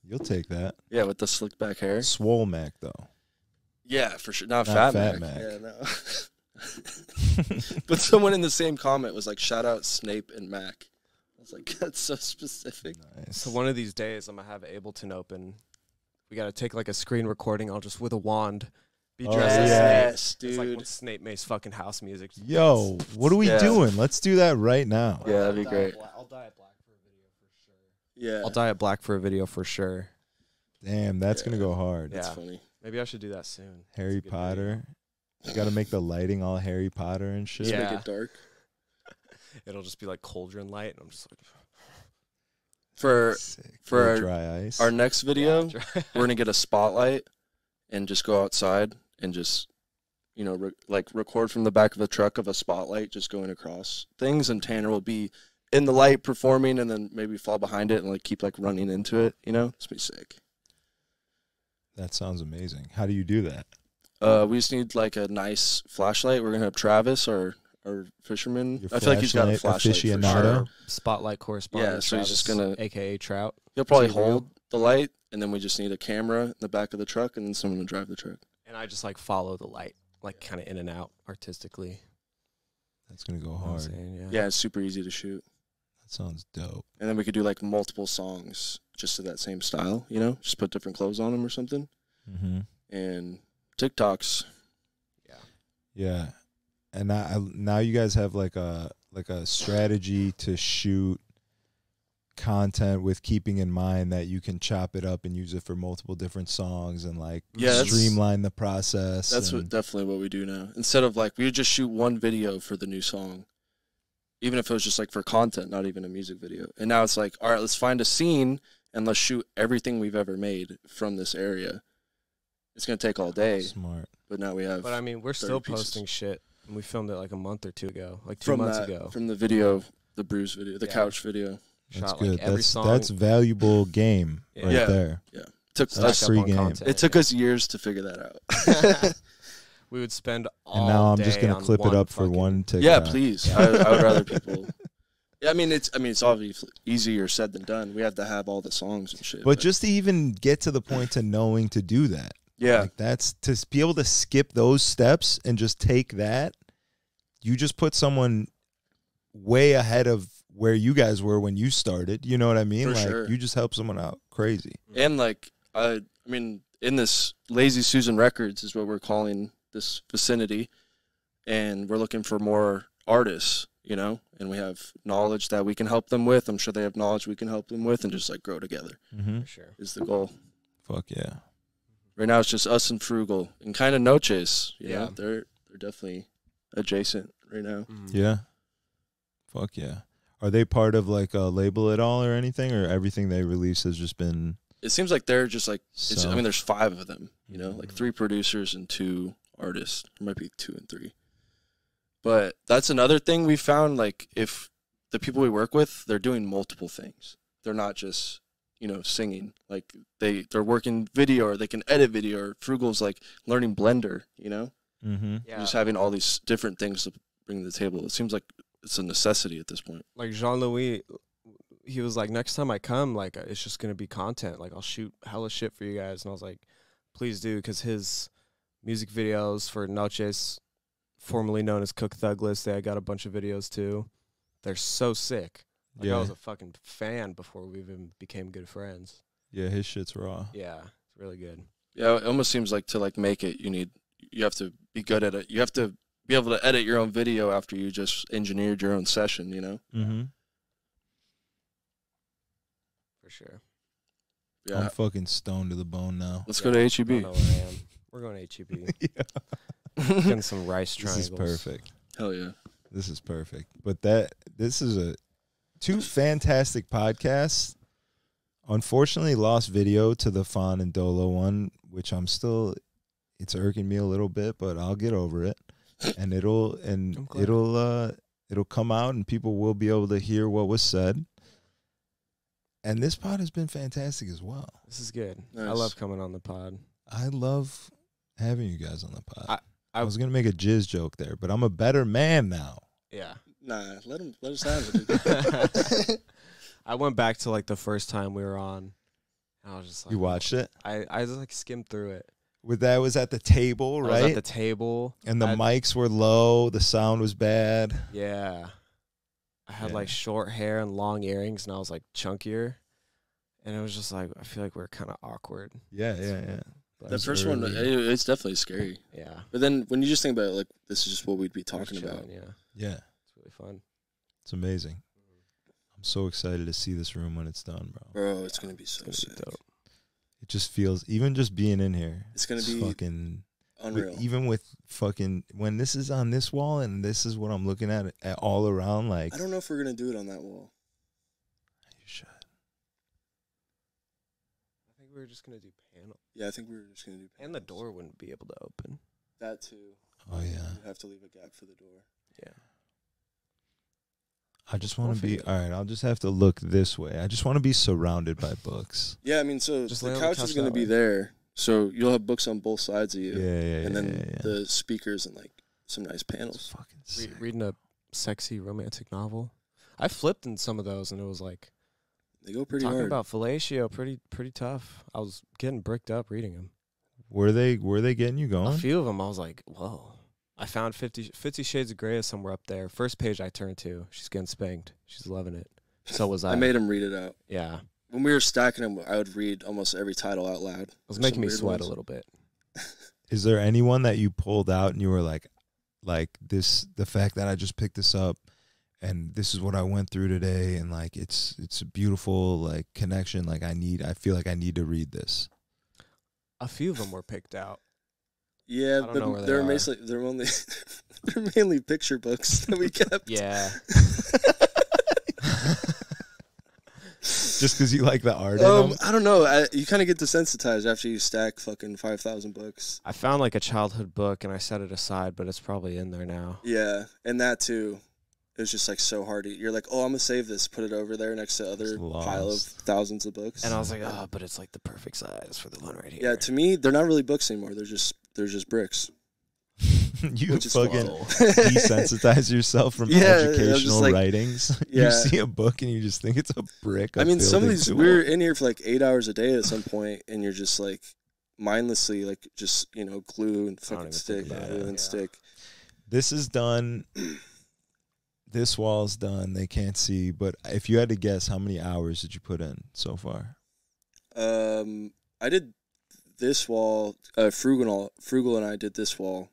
You'll take that. Yeah, with the slick back hair. Swole Mac though. Yeah, for sure. Not, Not Fat, Fat Mac. Mac. Yeah, no. but someone in the same comment was like, shout out Snape and Mac. I was like, that's so specific. Nice. So one of these days, I'm gonna have Ableton open. We gotta take like a screen recording. I'll just with a wand be Oh, dressed as yeah. Snape. Yes, It's like dude. when Snape makes fucking house music. Yo, what are we Yeah. doing? Let's do that right now. Yeah, that'd be great. I'll die at black for a video for sure. Yeah, I'll die at black for a video for sure. Damn, that's gonna go hard. that's Yeah. funny. Maybe I should do that soon. Harry Potter. video. Potter. You got to make the lighting all Harry Potter and shit. Just Yeah. make it dark. It'll just be like cauldron light, and I'm just like, For Sick. for Little our- dry ice. our next video, Yeah, we're gonna get a spotlight and just go outside and just you know re- like record from the back of the truck of a spotlight just going across things and tanner will be in the light performing and then maybe fall behind it and like keep like running into it you know it's be sick that sounds amazing. How do you do that? Uh we just need like a nice flashlight we're gonna have travis our our fisherman Your i feel like he's got a flashlight flashlight for sure. spotlight correspondent. Yeah, so he's just gonna- aka Trout. he'll probably Is real? hold the light and then we just need a camera in the back of the truck and then someone to drive the truck And I just like follow the light, like kind of in and out artistically. That's gonna go You know I'm hard. saying? Yeah. yeah it's super easy to shoot That sounds dope. And then we could do like multiple songs just to that same style, you know, just put different clothes on them or something. Mm-hmm. And TikToks, Yeah. Yeah, and I, I, now you guys have like a like a strategy to shoot content with keeping in mind that you can chop it up and use it for multiple different songs and like Yeah, streamline the process. that's what definitely what we do now. Instead of like we would just shoot one video for the new song, even if it was just like for content, not even a music video. And now it's like, all right, let's find a scene and let's shoot everything we've ever made from this area. It's gonna take all day, smart. but now we have But I mean, we're still pieces. posting shit. And we filmed it like a month or two ago, like two from months that, ago. from the video, the bruise video, the Yeah. couch video. That's Shot good. like every that's song. that's valuable game Yeah. right Yeah. there. Took That's us, Stack up free on game. content, it took yeah. us years to figure that out. we would spend all And now I'm just gonna clip it up for fucking- one TikTok. Yeah, please. I, I would rather people. Yeah, I mean it's. I mean it's obviously easier said than done. We have to have all the songs and shit. But just to even get to the point to knowing to do that, yeah, like that's to be able to skip those steps and just take that. You just put someone way ahead of where you guys were when you started. You know what I mean? For like sure. you just help someone out crazy. and like I. I mean, in this Lazy Susan Records is what we're calling this vicinity, and we're looking for more artists. You know, and we have knowledge that we can help them with. I'm sure they have knowledge we can help them with, and just like grow together Mm-hmm. For sure. is the goal. Fuck yeah. Right now, it's just us and Frugal, and kind of Noches. You Yeah. know, they're they're definitely adjacent right now. Yeah. Fuck yeah. Are they part of like a label at all or anything, or everything they release has just been? it seems like they're just like it's, I mean, there's five of them, you know, like Mhm. three producers and two artists. There might be two and three, but that's another thing we found. Like if the people we work with, they're doing multiple things. They're not just you know singing. Like they they're working video or they can edit video. Or Frugal's like learning Blender. You know, Mm-hmm. Yeah. just having all these different things to bring to the table. It seems like it's a necessity at this point. like Jean Louis, he was like, next time I come, like it's just gonna be content. Like I'll shoot hella shit for you guys, and I was like, please do, because his music videos for Noches formerly known as Cook Thuglis. They got a bunch of videos too. They're so sick. Like I was a fucking fan before we even became good friends. Yeah, his shit's raw. Yeah, it's really good. Yeah, it almost seems like to like make it, you need you have to be good at it. You have to be able to edit your own video after you just engineered your own session. You know. Mm-hmm. For sure. Yeah. I'm fucking stoned to the bone now. Let's go to E I HEB. don't know where I am. We're going to HEB. yeah. Getting some rice This is perfect. Hell yeah. This is perfect. But that this is a two fantastic podcasts. Unfortunately, lost video to the Fawn and Dolo one, which I'm still it's irking me a little bit, but I'll get over it. And it'll and it'll uh it'll come out and people will be able to hear what was said. And this pod has been fantastic as well. This is good. I love coming on the pod. I love having you guys on the pod. I, I- was gonna make a jizz joke there, but I'm a better man now. Yeah. Nah, let him let us have it. I went back to like the first time we were on. And I was just like, You watched it? I I just like skimmed through it. With that was at the table, I was right? at the table. and the I- mics were low, the sound was bad. Yeah. I had Yeah. like short hair and long earrings, and I was like chunkier. And it was just like I feel like we are kind of awkward. Yeah, yeah, yeah. But the was first one, early. it- it's definitely scary. yeah, But then when you just think about it, like this is just what we'd be we're talking about. Yeah, Yeah. It's really fun. It's amazing. I'm so excited to see this room when it's done, bro. Bro, it's gonna be so It's gonna sick. be dope. It just feels even just being in here. It's gonna it's be fucking with- Unreal. even with fucking when this is on this wall and this is what I'm looking at, at all around like I don't know if we're gonna do it on that wall. you should. I think we were just gonna do panel, Yeah, I think we were just gonna do. and the door wouldn't be able to open. That too. Oh yeah. You have to leave a gap for the door. Yeah, I just want to be all right. I'll just have to look this way. I just want to be surrounded by books. Yeah, I mean, so Just the on the couch couch is gonna be there, so you'll have books on both sides of you, yeah, yeah. yeah and then yeah, yeah. the speakers and like some nice It's panels. fucking Re- reading a sexy romantic novel. I flipped in some of those, and it was like They go pretty talking hard. about fellatio, pretty pretty tough. I was getting bricked up reading them. Were they were they getting you going? A few of them, I was like, whoa. I found 50, 50 Shades of Grey is somewhere up there. First page I turned to. She's getting spanked. She's loving it. So was I. I made him read it out. yeah. When we were stacking them, I would read almost every title out loud. It was making me sweat ones. a little bit. Is there anyone that you pulled out and you were like, like this, the fact that I just picked this up, and this is what I went through today, and like it's it's a beautiful like connection. Like I need, I feel like I need to read this. A few of them were picked out. Yeah, I don't know where but they they're are. mainly they're only they're mainly picture books that we kept. Yeah. Just because you like the art in Um, them. I don't know. I, you kind of get desensitized after you stack fucking five thousand books. I found like a childhood book and I set it aside, but it's probably in there now. Yeah, and that too. It was just like so hard. To, you're like, oh, I'm gonna save this, put it over there next to other pile of thousands of books. And I was like, oh, but it's like the perfect size for the one right here. yeah, to me, they're not really books anymore. They're just they're just bricks. you fucking desensitize yourself from Yeah, I was just educational like- writings. Yeah. you see a book and you just think it's a brick. i mean, some of these tool. we were in here for like eight hours a day at some point, and you're just like mindlessly like just you know glue and fucking stick, glue and Yeah. stick. This is done. This wall's done. They can't see, but if you had to guess, how many hours did you put in so far? Um, I did this wall. Uh, Frugal, Frugal, and I did this wall,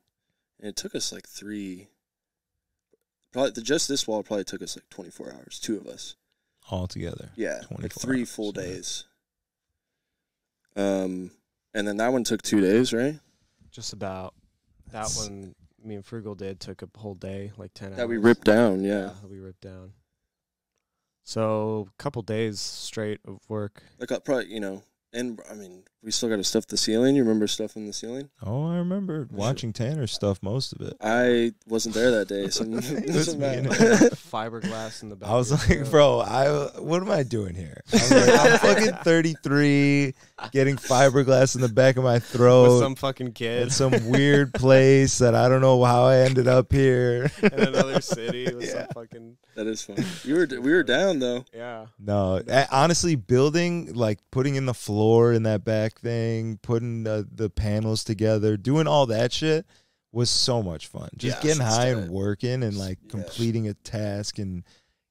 and it took us like three. Probably the, just this wall probably took us like 24 hours. Two of us. all together? Yeah, 24 like three hours, full yeah. days. Um, and then that one took two days, right? Just about. That That's- one, me and Frugal did, took a whole day, like 10 hours. That we ripped down. Yeah, that we ripped down. So, a couple days straight of work. like uh, probably you know, and I mean we still got to stuff the ceiling. You remember stuffing the ceiling? Oh, I remember watching Tanner stuff most of it. I wasn't there that day, so it was doesn't me and. Fiberglass in the back. I was like, throat. bro, I what am I doing here? I was like, I'm fucking 33, getting fiberglass in the back of my With throat some fucking kid in some weird place that I don't know how I ended up here. in another city with Yeah. some fucking. that is fun. You were we were down though. Yeah. No, honestly, building like putting in the floor in that back thing, putting the, the panels together, doing all that shit was so much fun. Just Yeah, getting high and working and like Yeah. completing a task and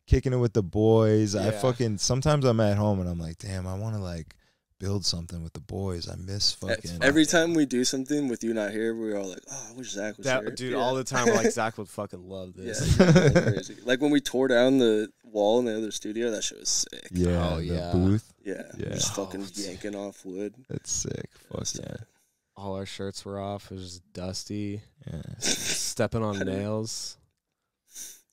kicking it with the boys. I fucking sometimes I'm at home and I'm like, damn, I want to like build something with the boys. I miss fucking Every time we do something with you not here, we're all like, "Oh, I wish Zack was That here." dude, Yeah. all the time, we're like Zack would fucking love this. yeah, that's crazy. Like when we tore down the wall in the other studio, that shit was sick. yeah, Oh, the yeah. booth. Yeah, Yeah. just oh, fucking Oh, dude. yanking off wood. That's sick. Fuck That's yeah. tight. All our shirts were off. It was just dusty. Yeah. Stepping on nails.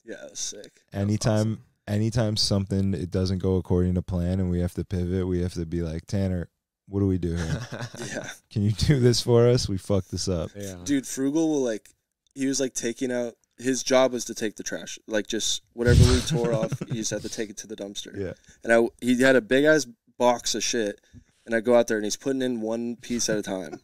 Yeah, it was sick. Anytime anytime something it doesn't go according to plan and we have to pivot, we have to be like, Tanner, what do we do here? Yeah, Can you do this for us? We fucked this up. yeah. dude, Frugal will like. He was like taking out. His job was to take the trash, like just whatever we tore off. He just had to take it to the dumpster. Yeah. And I, he had a big ass box of shit, and I go out there and he's putting in one piece at a time.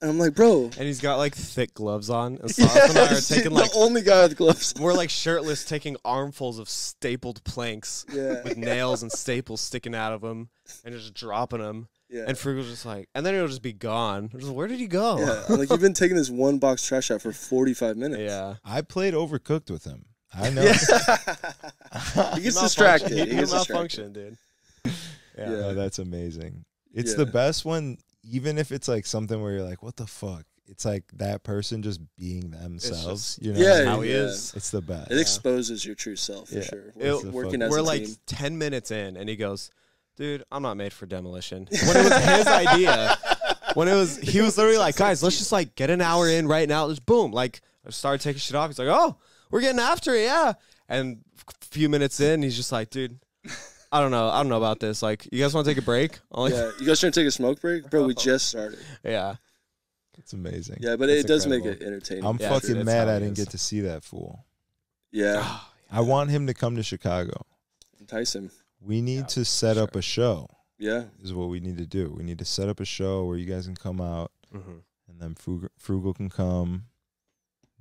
And I'm like, bro, And he's got like thick gloves on. And Sauce and I are yes, taking the only guy with gloves. we're like shirtless, taking armfuls of stapled planks Yeah, with nails and staples sticking out of them, and just dropping them. yeah. And Frugal's just like, and then it'll just be gone. I'm just, Where did he go? yeah, like you've been taking this one box trash out for 45 minutes. Yeah. I played overcooked with him. I know. he gets distracted. He, He he gets malfunction, distracted. dude. Yeah. Yeah. Oh, that's amazing. It's the best when even if it's like something where you're like, what the fuck? It's like that person just being themselves. just- you know, Yeah, How he yeah. is. it's the best. It exposes your true self for Yeah. sure. It- working as We're a like team. 10 minutes in, and he goes, Dude, I'm not made for demolition. When it was his idea, when it was, he was literally like, Guys, let's just like get an hour in right now. Just boom. Like, I started taking shit off. He's like, Oh, we're getting after it. Yeah. And a few minutes in, he's just like, Dude, I don't know. I don't know about this. Like, you guys want to take a break? I'm like, yeah, you guys trying to take a smoke break, bro? We just started. yeah. It's amazing. Yeah, but That's it does make incredible. it entertaining. I'm Yeah, fucking sure. mad how I didn't is. get to see that fool. Yeah, I want him to come to Chicago. entice him. We need Yeah, to set up a show. Yeah, Is what we need to do. We need to set up a show where you guys can come out hmm and then Frugal, Frugal can come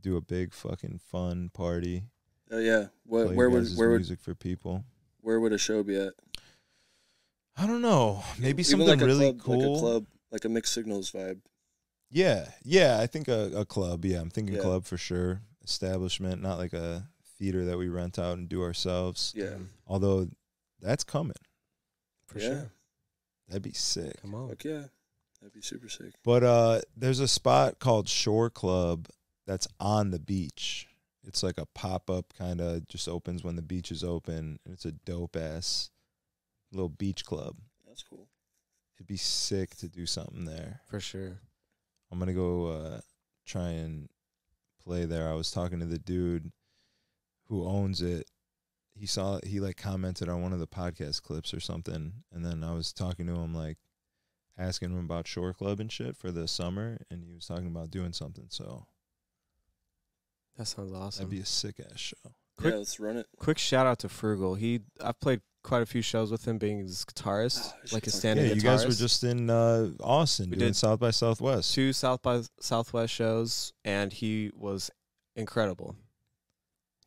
do a big fucking fun party. oh yeah. What, play where would guys' where would music for people? Where would a show be at? I don't know. Maybe Even something like really club, cool. like a club, like a mixed signals vibe. Yeah, yeah. I think a, a club. Yeah, I'm thinking Yeah. club for sure. Establishment, not like a theater that we rent out and do ourselves. Yeah, Although that's coming. For yeah. sure. That'd be sick. Come on. Fuck yeah, that'd be super sick. But uh, there's a spot called Shore Club that's on the beach. It's like a pop up kind of just opens when the beach is open. And it's a dope ass little beach club. That's cool. It'd be sick to do something there. For sure. I'm gonna go uh, try and play there. I was talking to the dude who owns it. He saw he like commented on one of the podcast clips or something, and then I was talking to him like asking him about Shore Club and shit for the summer, and he was talking about doing something. So That sounds awesome. that'd be a sick ass show. Quick- yeah, let's run it. Quick shout out to Frugal. He I've played quite a few shows with him being his guitarist, Oh, like his fucking- standing yeah, guitarist. you guys were just in uh, Austin We doing did South by Southwest. two South by Southwest shows, and he was incredible.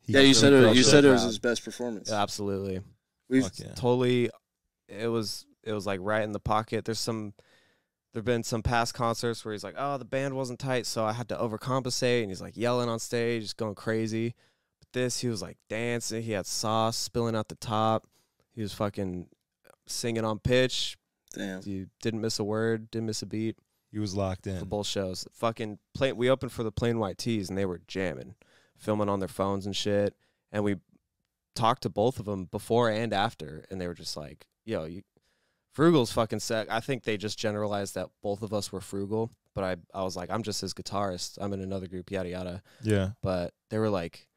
He Yeah, you really said it. You crushed said it was his best performance. Yeah, absolutely, We've yeah. totally. It was it was like right in the pocket. There's some. There've been some past concerts where he's like, "Oh, the band wasn't tight, so I had to overcompensate," and he's like yelling on stage, just going crazy. But this, he was like dancing. He had sauce spilling out the top. He was fucking singing on pitch. damn. You didn't miss a word, didn't miss a beat. He was locked for in. both shows. Fucking plain. We opened for the Plain White T's, and they were jamming, filming on their phones and shit. And we talked to both of them before and after, and they were just like, "Yo, you." Frugal's fucking sick. I think they just generalized that both of us were frugal, but I, I was like, I'm just his guitarist. I'm in another group, yada yada. Yeah, But they were like,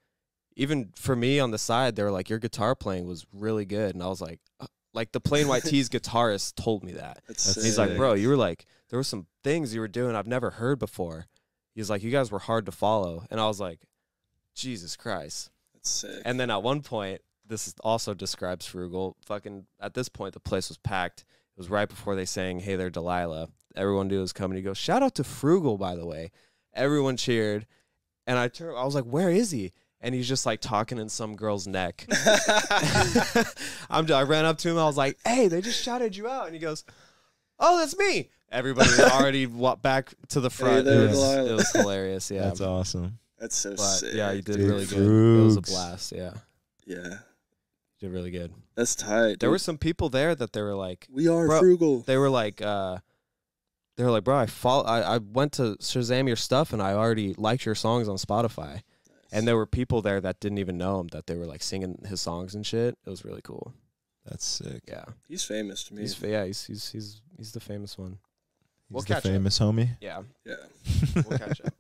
even for me on the side, they were like, your guitar playing was really good, and I was like, uh, like the Plain White T's guitarist told me that. That's, That's- He's like, bro, you were like, there were some things you were doing I've never heard before. He's like, you guys were hard to follow. And I was like, Jesus Christ. That's sick. And then at one point, this also describes Frugal. Fucking, at this point, the place was packed. It was right before they sang, Hey there, Delilah. Everyone knew it was coming. He goes, Shout out to Frugal, by the way. Everyone cheered. And I turned, I was like, Where is he? And he's just like talking in some girl's neck. I'm, I ran up to him. I was like, "Hey, they just shouted you out," and he goes, oh, that's me. Everybody was already wa- back to the front. there, it, was, it was hilarious. Yeah, That's awesome. That's so but sick. yeah, you did Dude, really good. It was a blast. Yeah, Yeah, you did really good. that's tight. There were some people there that they were like, we are Bro, frugal. they were like, uh, they were like, bro, I follow, I, I went to Shazam your stuff and I already liked your songs on Spotify. And there were people there that didn't even know him that they were like singing his songs and shit. It was really cool. That's sick. Yeah, He's famous to me. he's fa- yeah he's he's he's he's the famous one. He's We'll the catch up. famous homie. Yeah, yeah, we'll catch up.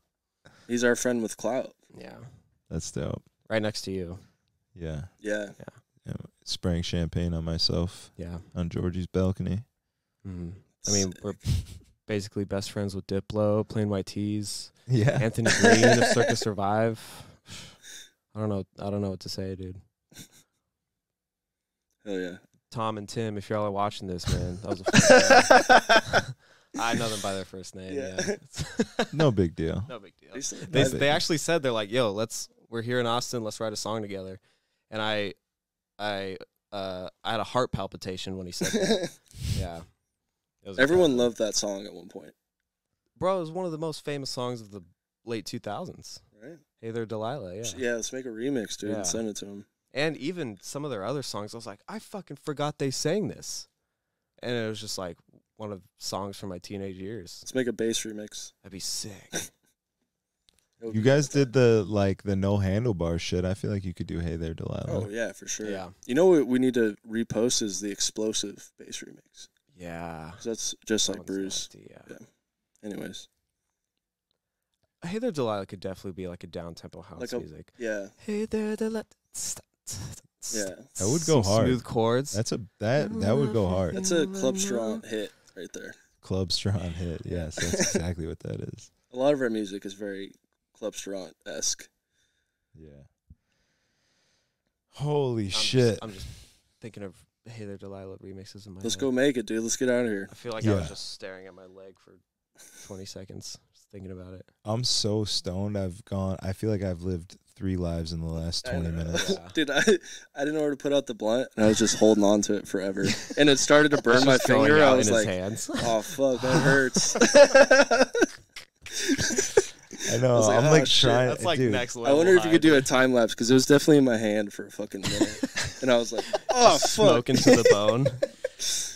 he's our friend with clout. Yeah, That's dope. right next to you. Yeah. Yeah, yeah. Spraying champagne on myself Yeah. on Georgie's balcony. Mm. I mean, we're basically best friends with Diplo, Plain White T's, Yeah. Anthony Green of Circa Survive. I don't know. I don't know what to say, dude. hell yeah. Tom and Tim, if y'all are watching this, man, that was a fun. I know them by their first name. Yeah. Yeah, no big deal. no big deal. He's- They big they actually said they're like, "Yo, let's we're here in Austin. Let's write a song together." And I, I, uh, I had a heart palpitation when he said that. yeah. It was Everyone incredible. loved that song at one point, Bro, it was one of the most famous songs of the late 2000s. right? Hey there, Delilah. Yeah. Yeah, let's make a remix, dude, Yeah. and send it to him. And even some of their other songs, I was like, I fucking forgot they sang this. And it was just like one of songs from my teenage years. Let's make a bass remix. That'd be sick. It would You guys did the like the no handlebar shit. I feel like you could do Hey There Delilah. Oh yeah, for sure. Yeah. You know what we need to repost is the explosive bass remix. Yeah. 'Cause that's just That like Bruce. nasty, yeah. Yeah. Anyways, Hey there, Delilah could definitely be like a down tempo house Like a- music. yeah, Hey there, Delilah. yeah. That would go Some hard. Smooth chords. That's a that that would go hard. That's a Club Strong hit right there. Club Strong hit. Yes, that's exactly what that is. A lot of our music is very Club Strong esque. Yeah. Holy I'm shit. Just, I'm just thinking of Hey there, Delilah remixes in my Let's head. go make it, dude. Let's get out of here. I feel like I was just staring at my leg for 20 seconds, just thinking about it. I'm so stoned. I've gone. I feel like I've lived three lives in the last 20 minutes. Yeah. Dude, I, I didn't know where to put out the blunt, and I was just holding on to it forever. And it started to burn my just finger. I out was in his like, hands. oh, fuck, that hurts. I know. I was like, I'm oh, like shit. trying. That's like dude, next I wonder if you could do a time lapse because it was definitely in my hand for a fucking minute. and I was like, oh, fuck. Smoking to the bone.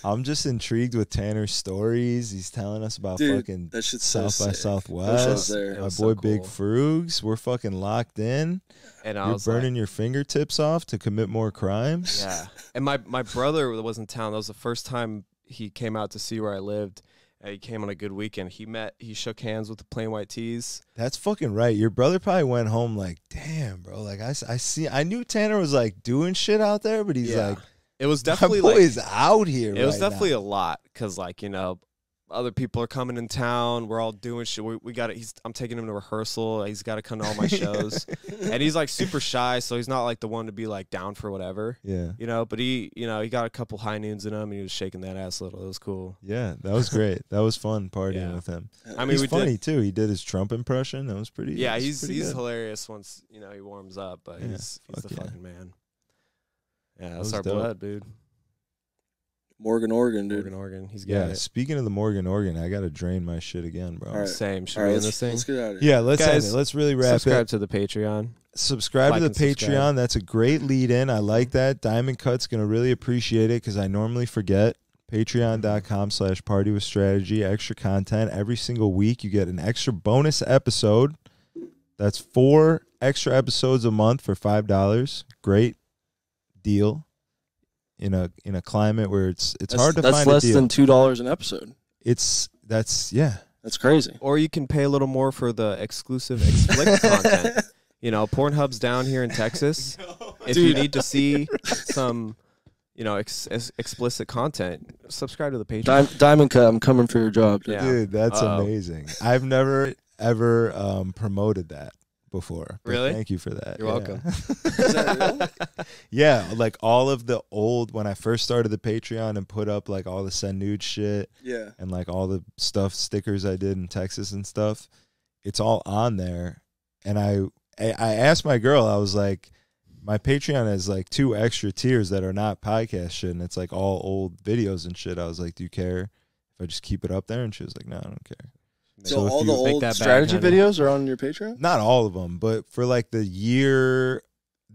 I'm just intrigued with Tanner's stories. He's telling us about Dude, fucking that shit's so South by sick. Southwest. There. My boy so Big cool. Frugs. We're fucking locked in. And I You're was burning like, your fingertips off to commit more crimes. yeah. And my, my brother was in town. That was the first time he came out to see where I lived. And he came on a good weekend. He met, he shook hands with the Plain White T's. That's fucking right. Your brother probably went home like, damn, bro. Like I, I see. I knew Tanner was like doing shit out there, but he's Yeah. like, It was definitely my boy like is out here. it was right now. definitely a lot because like you know other people are coming in town we're all doing shit we, we got he's i'm taking him to rehearsal he's got to come to all my shows and he's like super shy so he's not like the one to be like down for whatever yeah. you know but he you know he got a couple high noons in him and he was shaking that ass a little it was cool Yeah, that was great. That was fun partying Yeah. with him. i mean he's we funny did too. He did his Trump impression. That was pretty. yeah was he's pretty he's good. hilarious once you know he warms up but Yeah, he's he's fuck the yeah. fucking man yeah that's our dope. blood dude Morgan, Oregon, dude. Morgan Oregon he's got Yeah. it Speaking of the Morgan Organ, I gotta drain my shit again, bro. All right. same should All we end let's, this thing let's get out of here. Yeah, let's end it. Let's really wrap subscribe it. to the patreon Subscribe Like to the Patreon. subscribe. That's a great lead in. I like that. Diamond Cut's gonna really appreciate it because I normally forget. Patreon.com slash party with strategy. Extra content every single week. You get an extra bonus episode. That's four extra episodes a month for five dollars. Great deal. In a in a climate where it's it's That's, hard to that's find less a deal. than two dollars an episode. it's that's yeah. That's crazy. or you can pay a little more for the exclusive explicit content. You know, Pornhub's down here in Texas. If you need to see some, you know, ex- ex- explicit content, subscribe to the Patreon. Dim- Diamond Cut, I'm coming for your job, dude. Yeah. Dude, that's Uh-oh. amazing. I've never ever um, promoted that before. Really? Thank you for that. You're Yeah. welcome. That yeah, like all of the old when I first started the Patreon and put up like all the send nude shit Yeah. and like all the stuff stickers I did in Texas and stuff. It's all on there. And I I asked my girl, I was like, my Patreon has like two extra tiers that are not podcast shit, and it's like all old videos and shit. I was like, Do you care if I just keep it up there? And she was like, no, I don't care. So, So all the old that strategy honey. videos are on your Patreon. Not all of them, but for like the year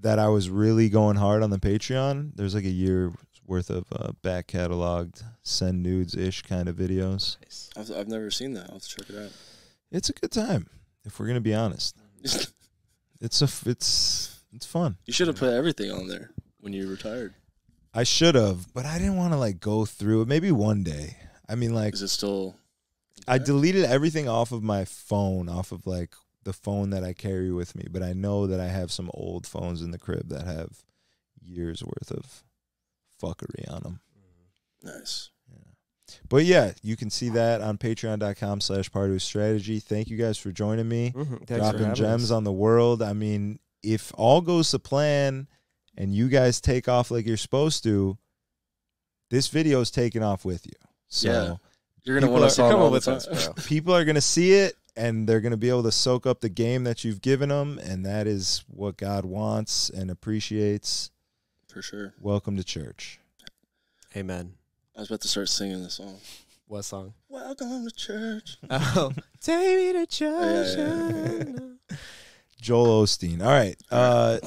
that I was really going hard on the Patreon, there's like a year worth of uh, back cataloged send nudes ish kind of videos. I've, I've never seen that. I'll have to check it out. It's a good time, if we're gonna be honest. It's a f- it's it's fun. you should have put everything on there when you retired. I should have, but I didn't want to like go through it. Maybe one day. I mean, like Is it still? I deleted everything off of my phone, off of like the phone that I carry with me. But I know that I have some old phones in the crib that have years worth of fuckery on them. Nice. Yeah. But yeah, you can see that on patreon.com slash part of strategy. Thank you guys for joining me. Mhm. For dropping gems us. on the world. I mean, if all goes to plan and you guys take off like you're supposed to, this video is taking off with you. So Yeah. You're gonna People want are- us Come all on the with time. us, bro. people are going to see it and they're going to be able to soak up the game that you've given them. And that is what God wants and appreciates. For sure. Welcome to church. Amen. I was about to start singing the song. What song? Welcome to church. Oh, take me to church. yeah, Joel Osteen. All right. Uh,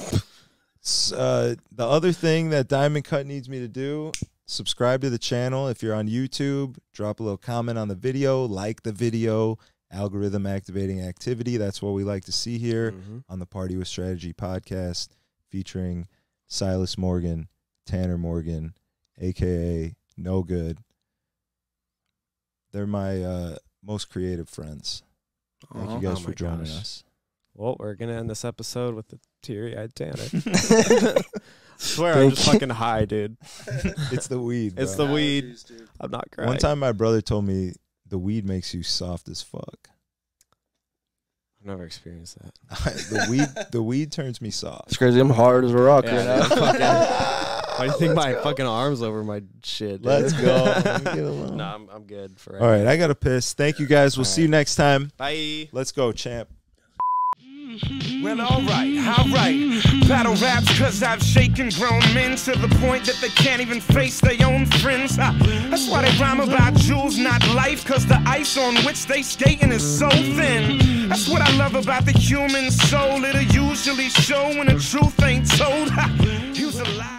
uh, the other thing that Diamond Cut needs me to do subscribe to the channel. If you're on YouTube, drop a little comment on the video, like the video, algorithm activating activity. That's what we like to see here Mhm. on the Party with Strategy podcast featuring Silas Morgan, Tanner Morgan, aka Knowgood. They're my uh, most creative friends. Thank you guys Oh for joining gosh. us. Well, we're gonna end this episode with the teary-eyed Tanner. I swear I'm Thank just you. fucking high, dude. It's the weed. It's bro. the weed. I'm not crying. One time, my brother told me the weed makes you soft as fuck. I've never experienced that. the weed, the weed turns me soft. It's crazy. I'm hard as a rock Yeah, right now. dude, fucking- Why do you think my fucking arms over my shit? Dude? Let's go. Let me get alone. no, I'm, I'm good for right All right, I gotta piss. Thank you guys. We'll All see you next time. Bye. Let's go, champ. Well, alright, alright. Battle raps, cause I've shaken grown men to the point that they can't even face their own friends. Ah, that's why they rhyme about jewels, not life, cause the ice on which they skating is so thin. That's what I love about the human soul. It'll usually show when the truth ain't told. Use a lie.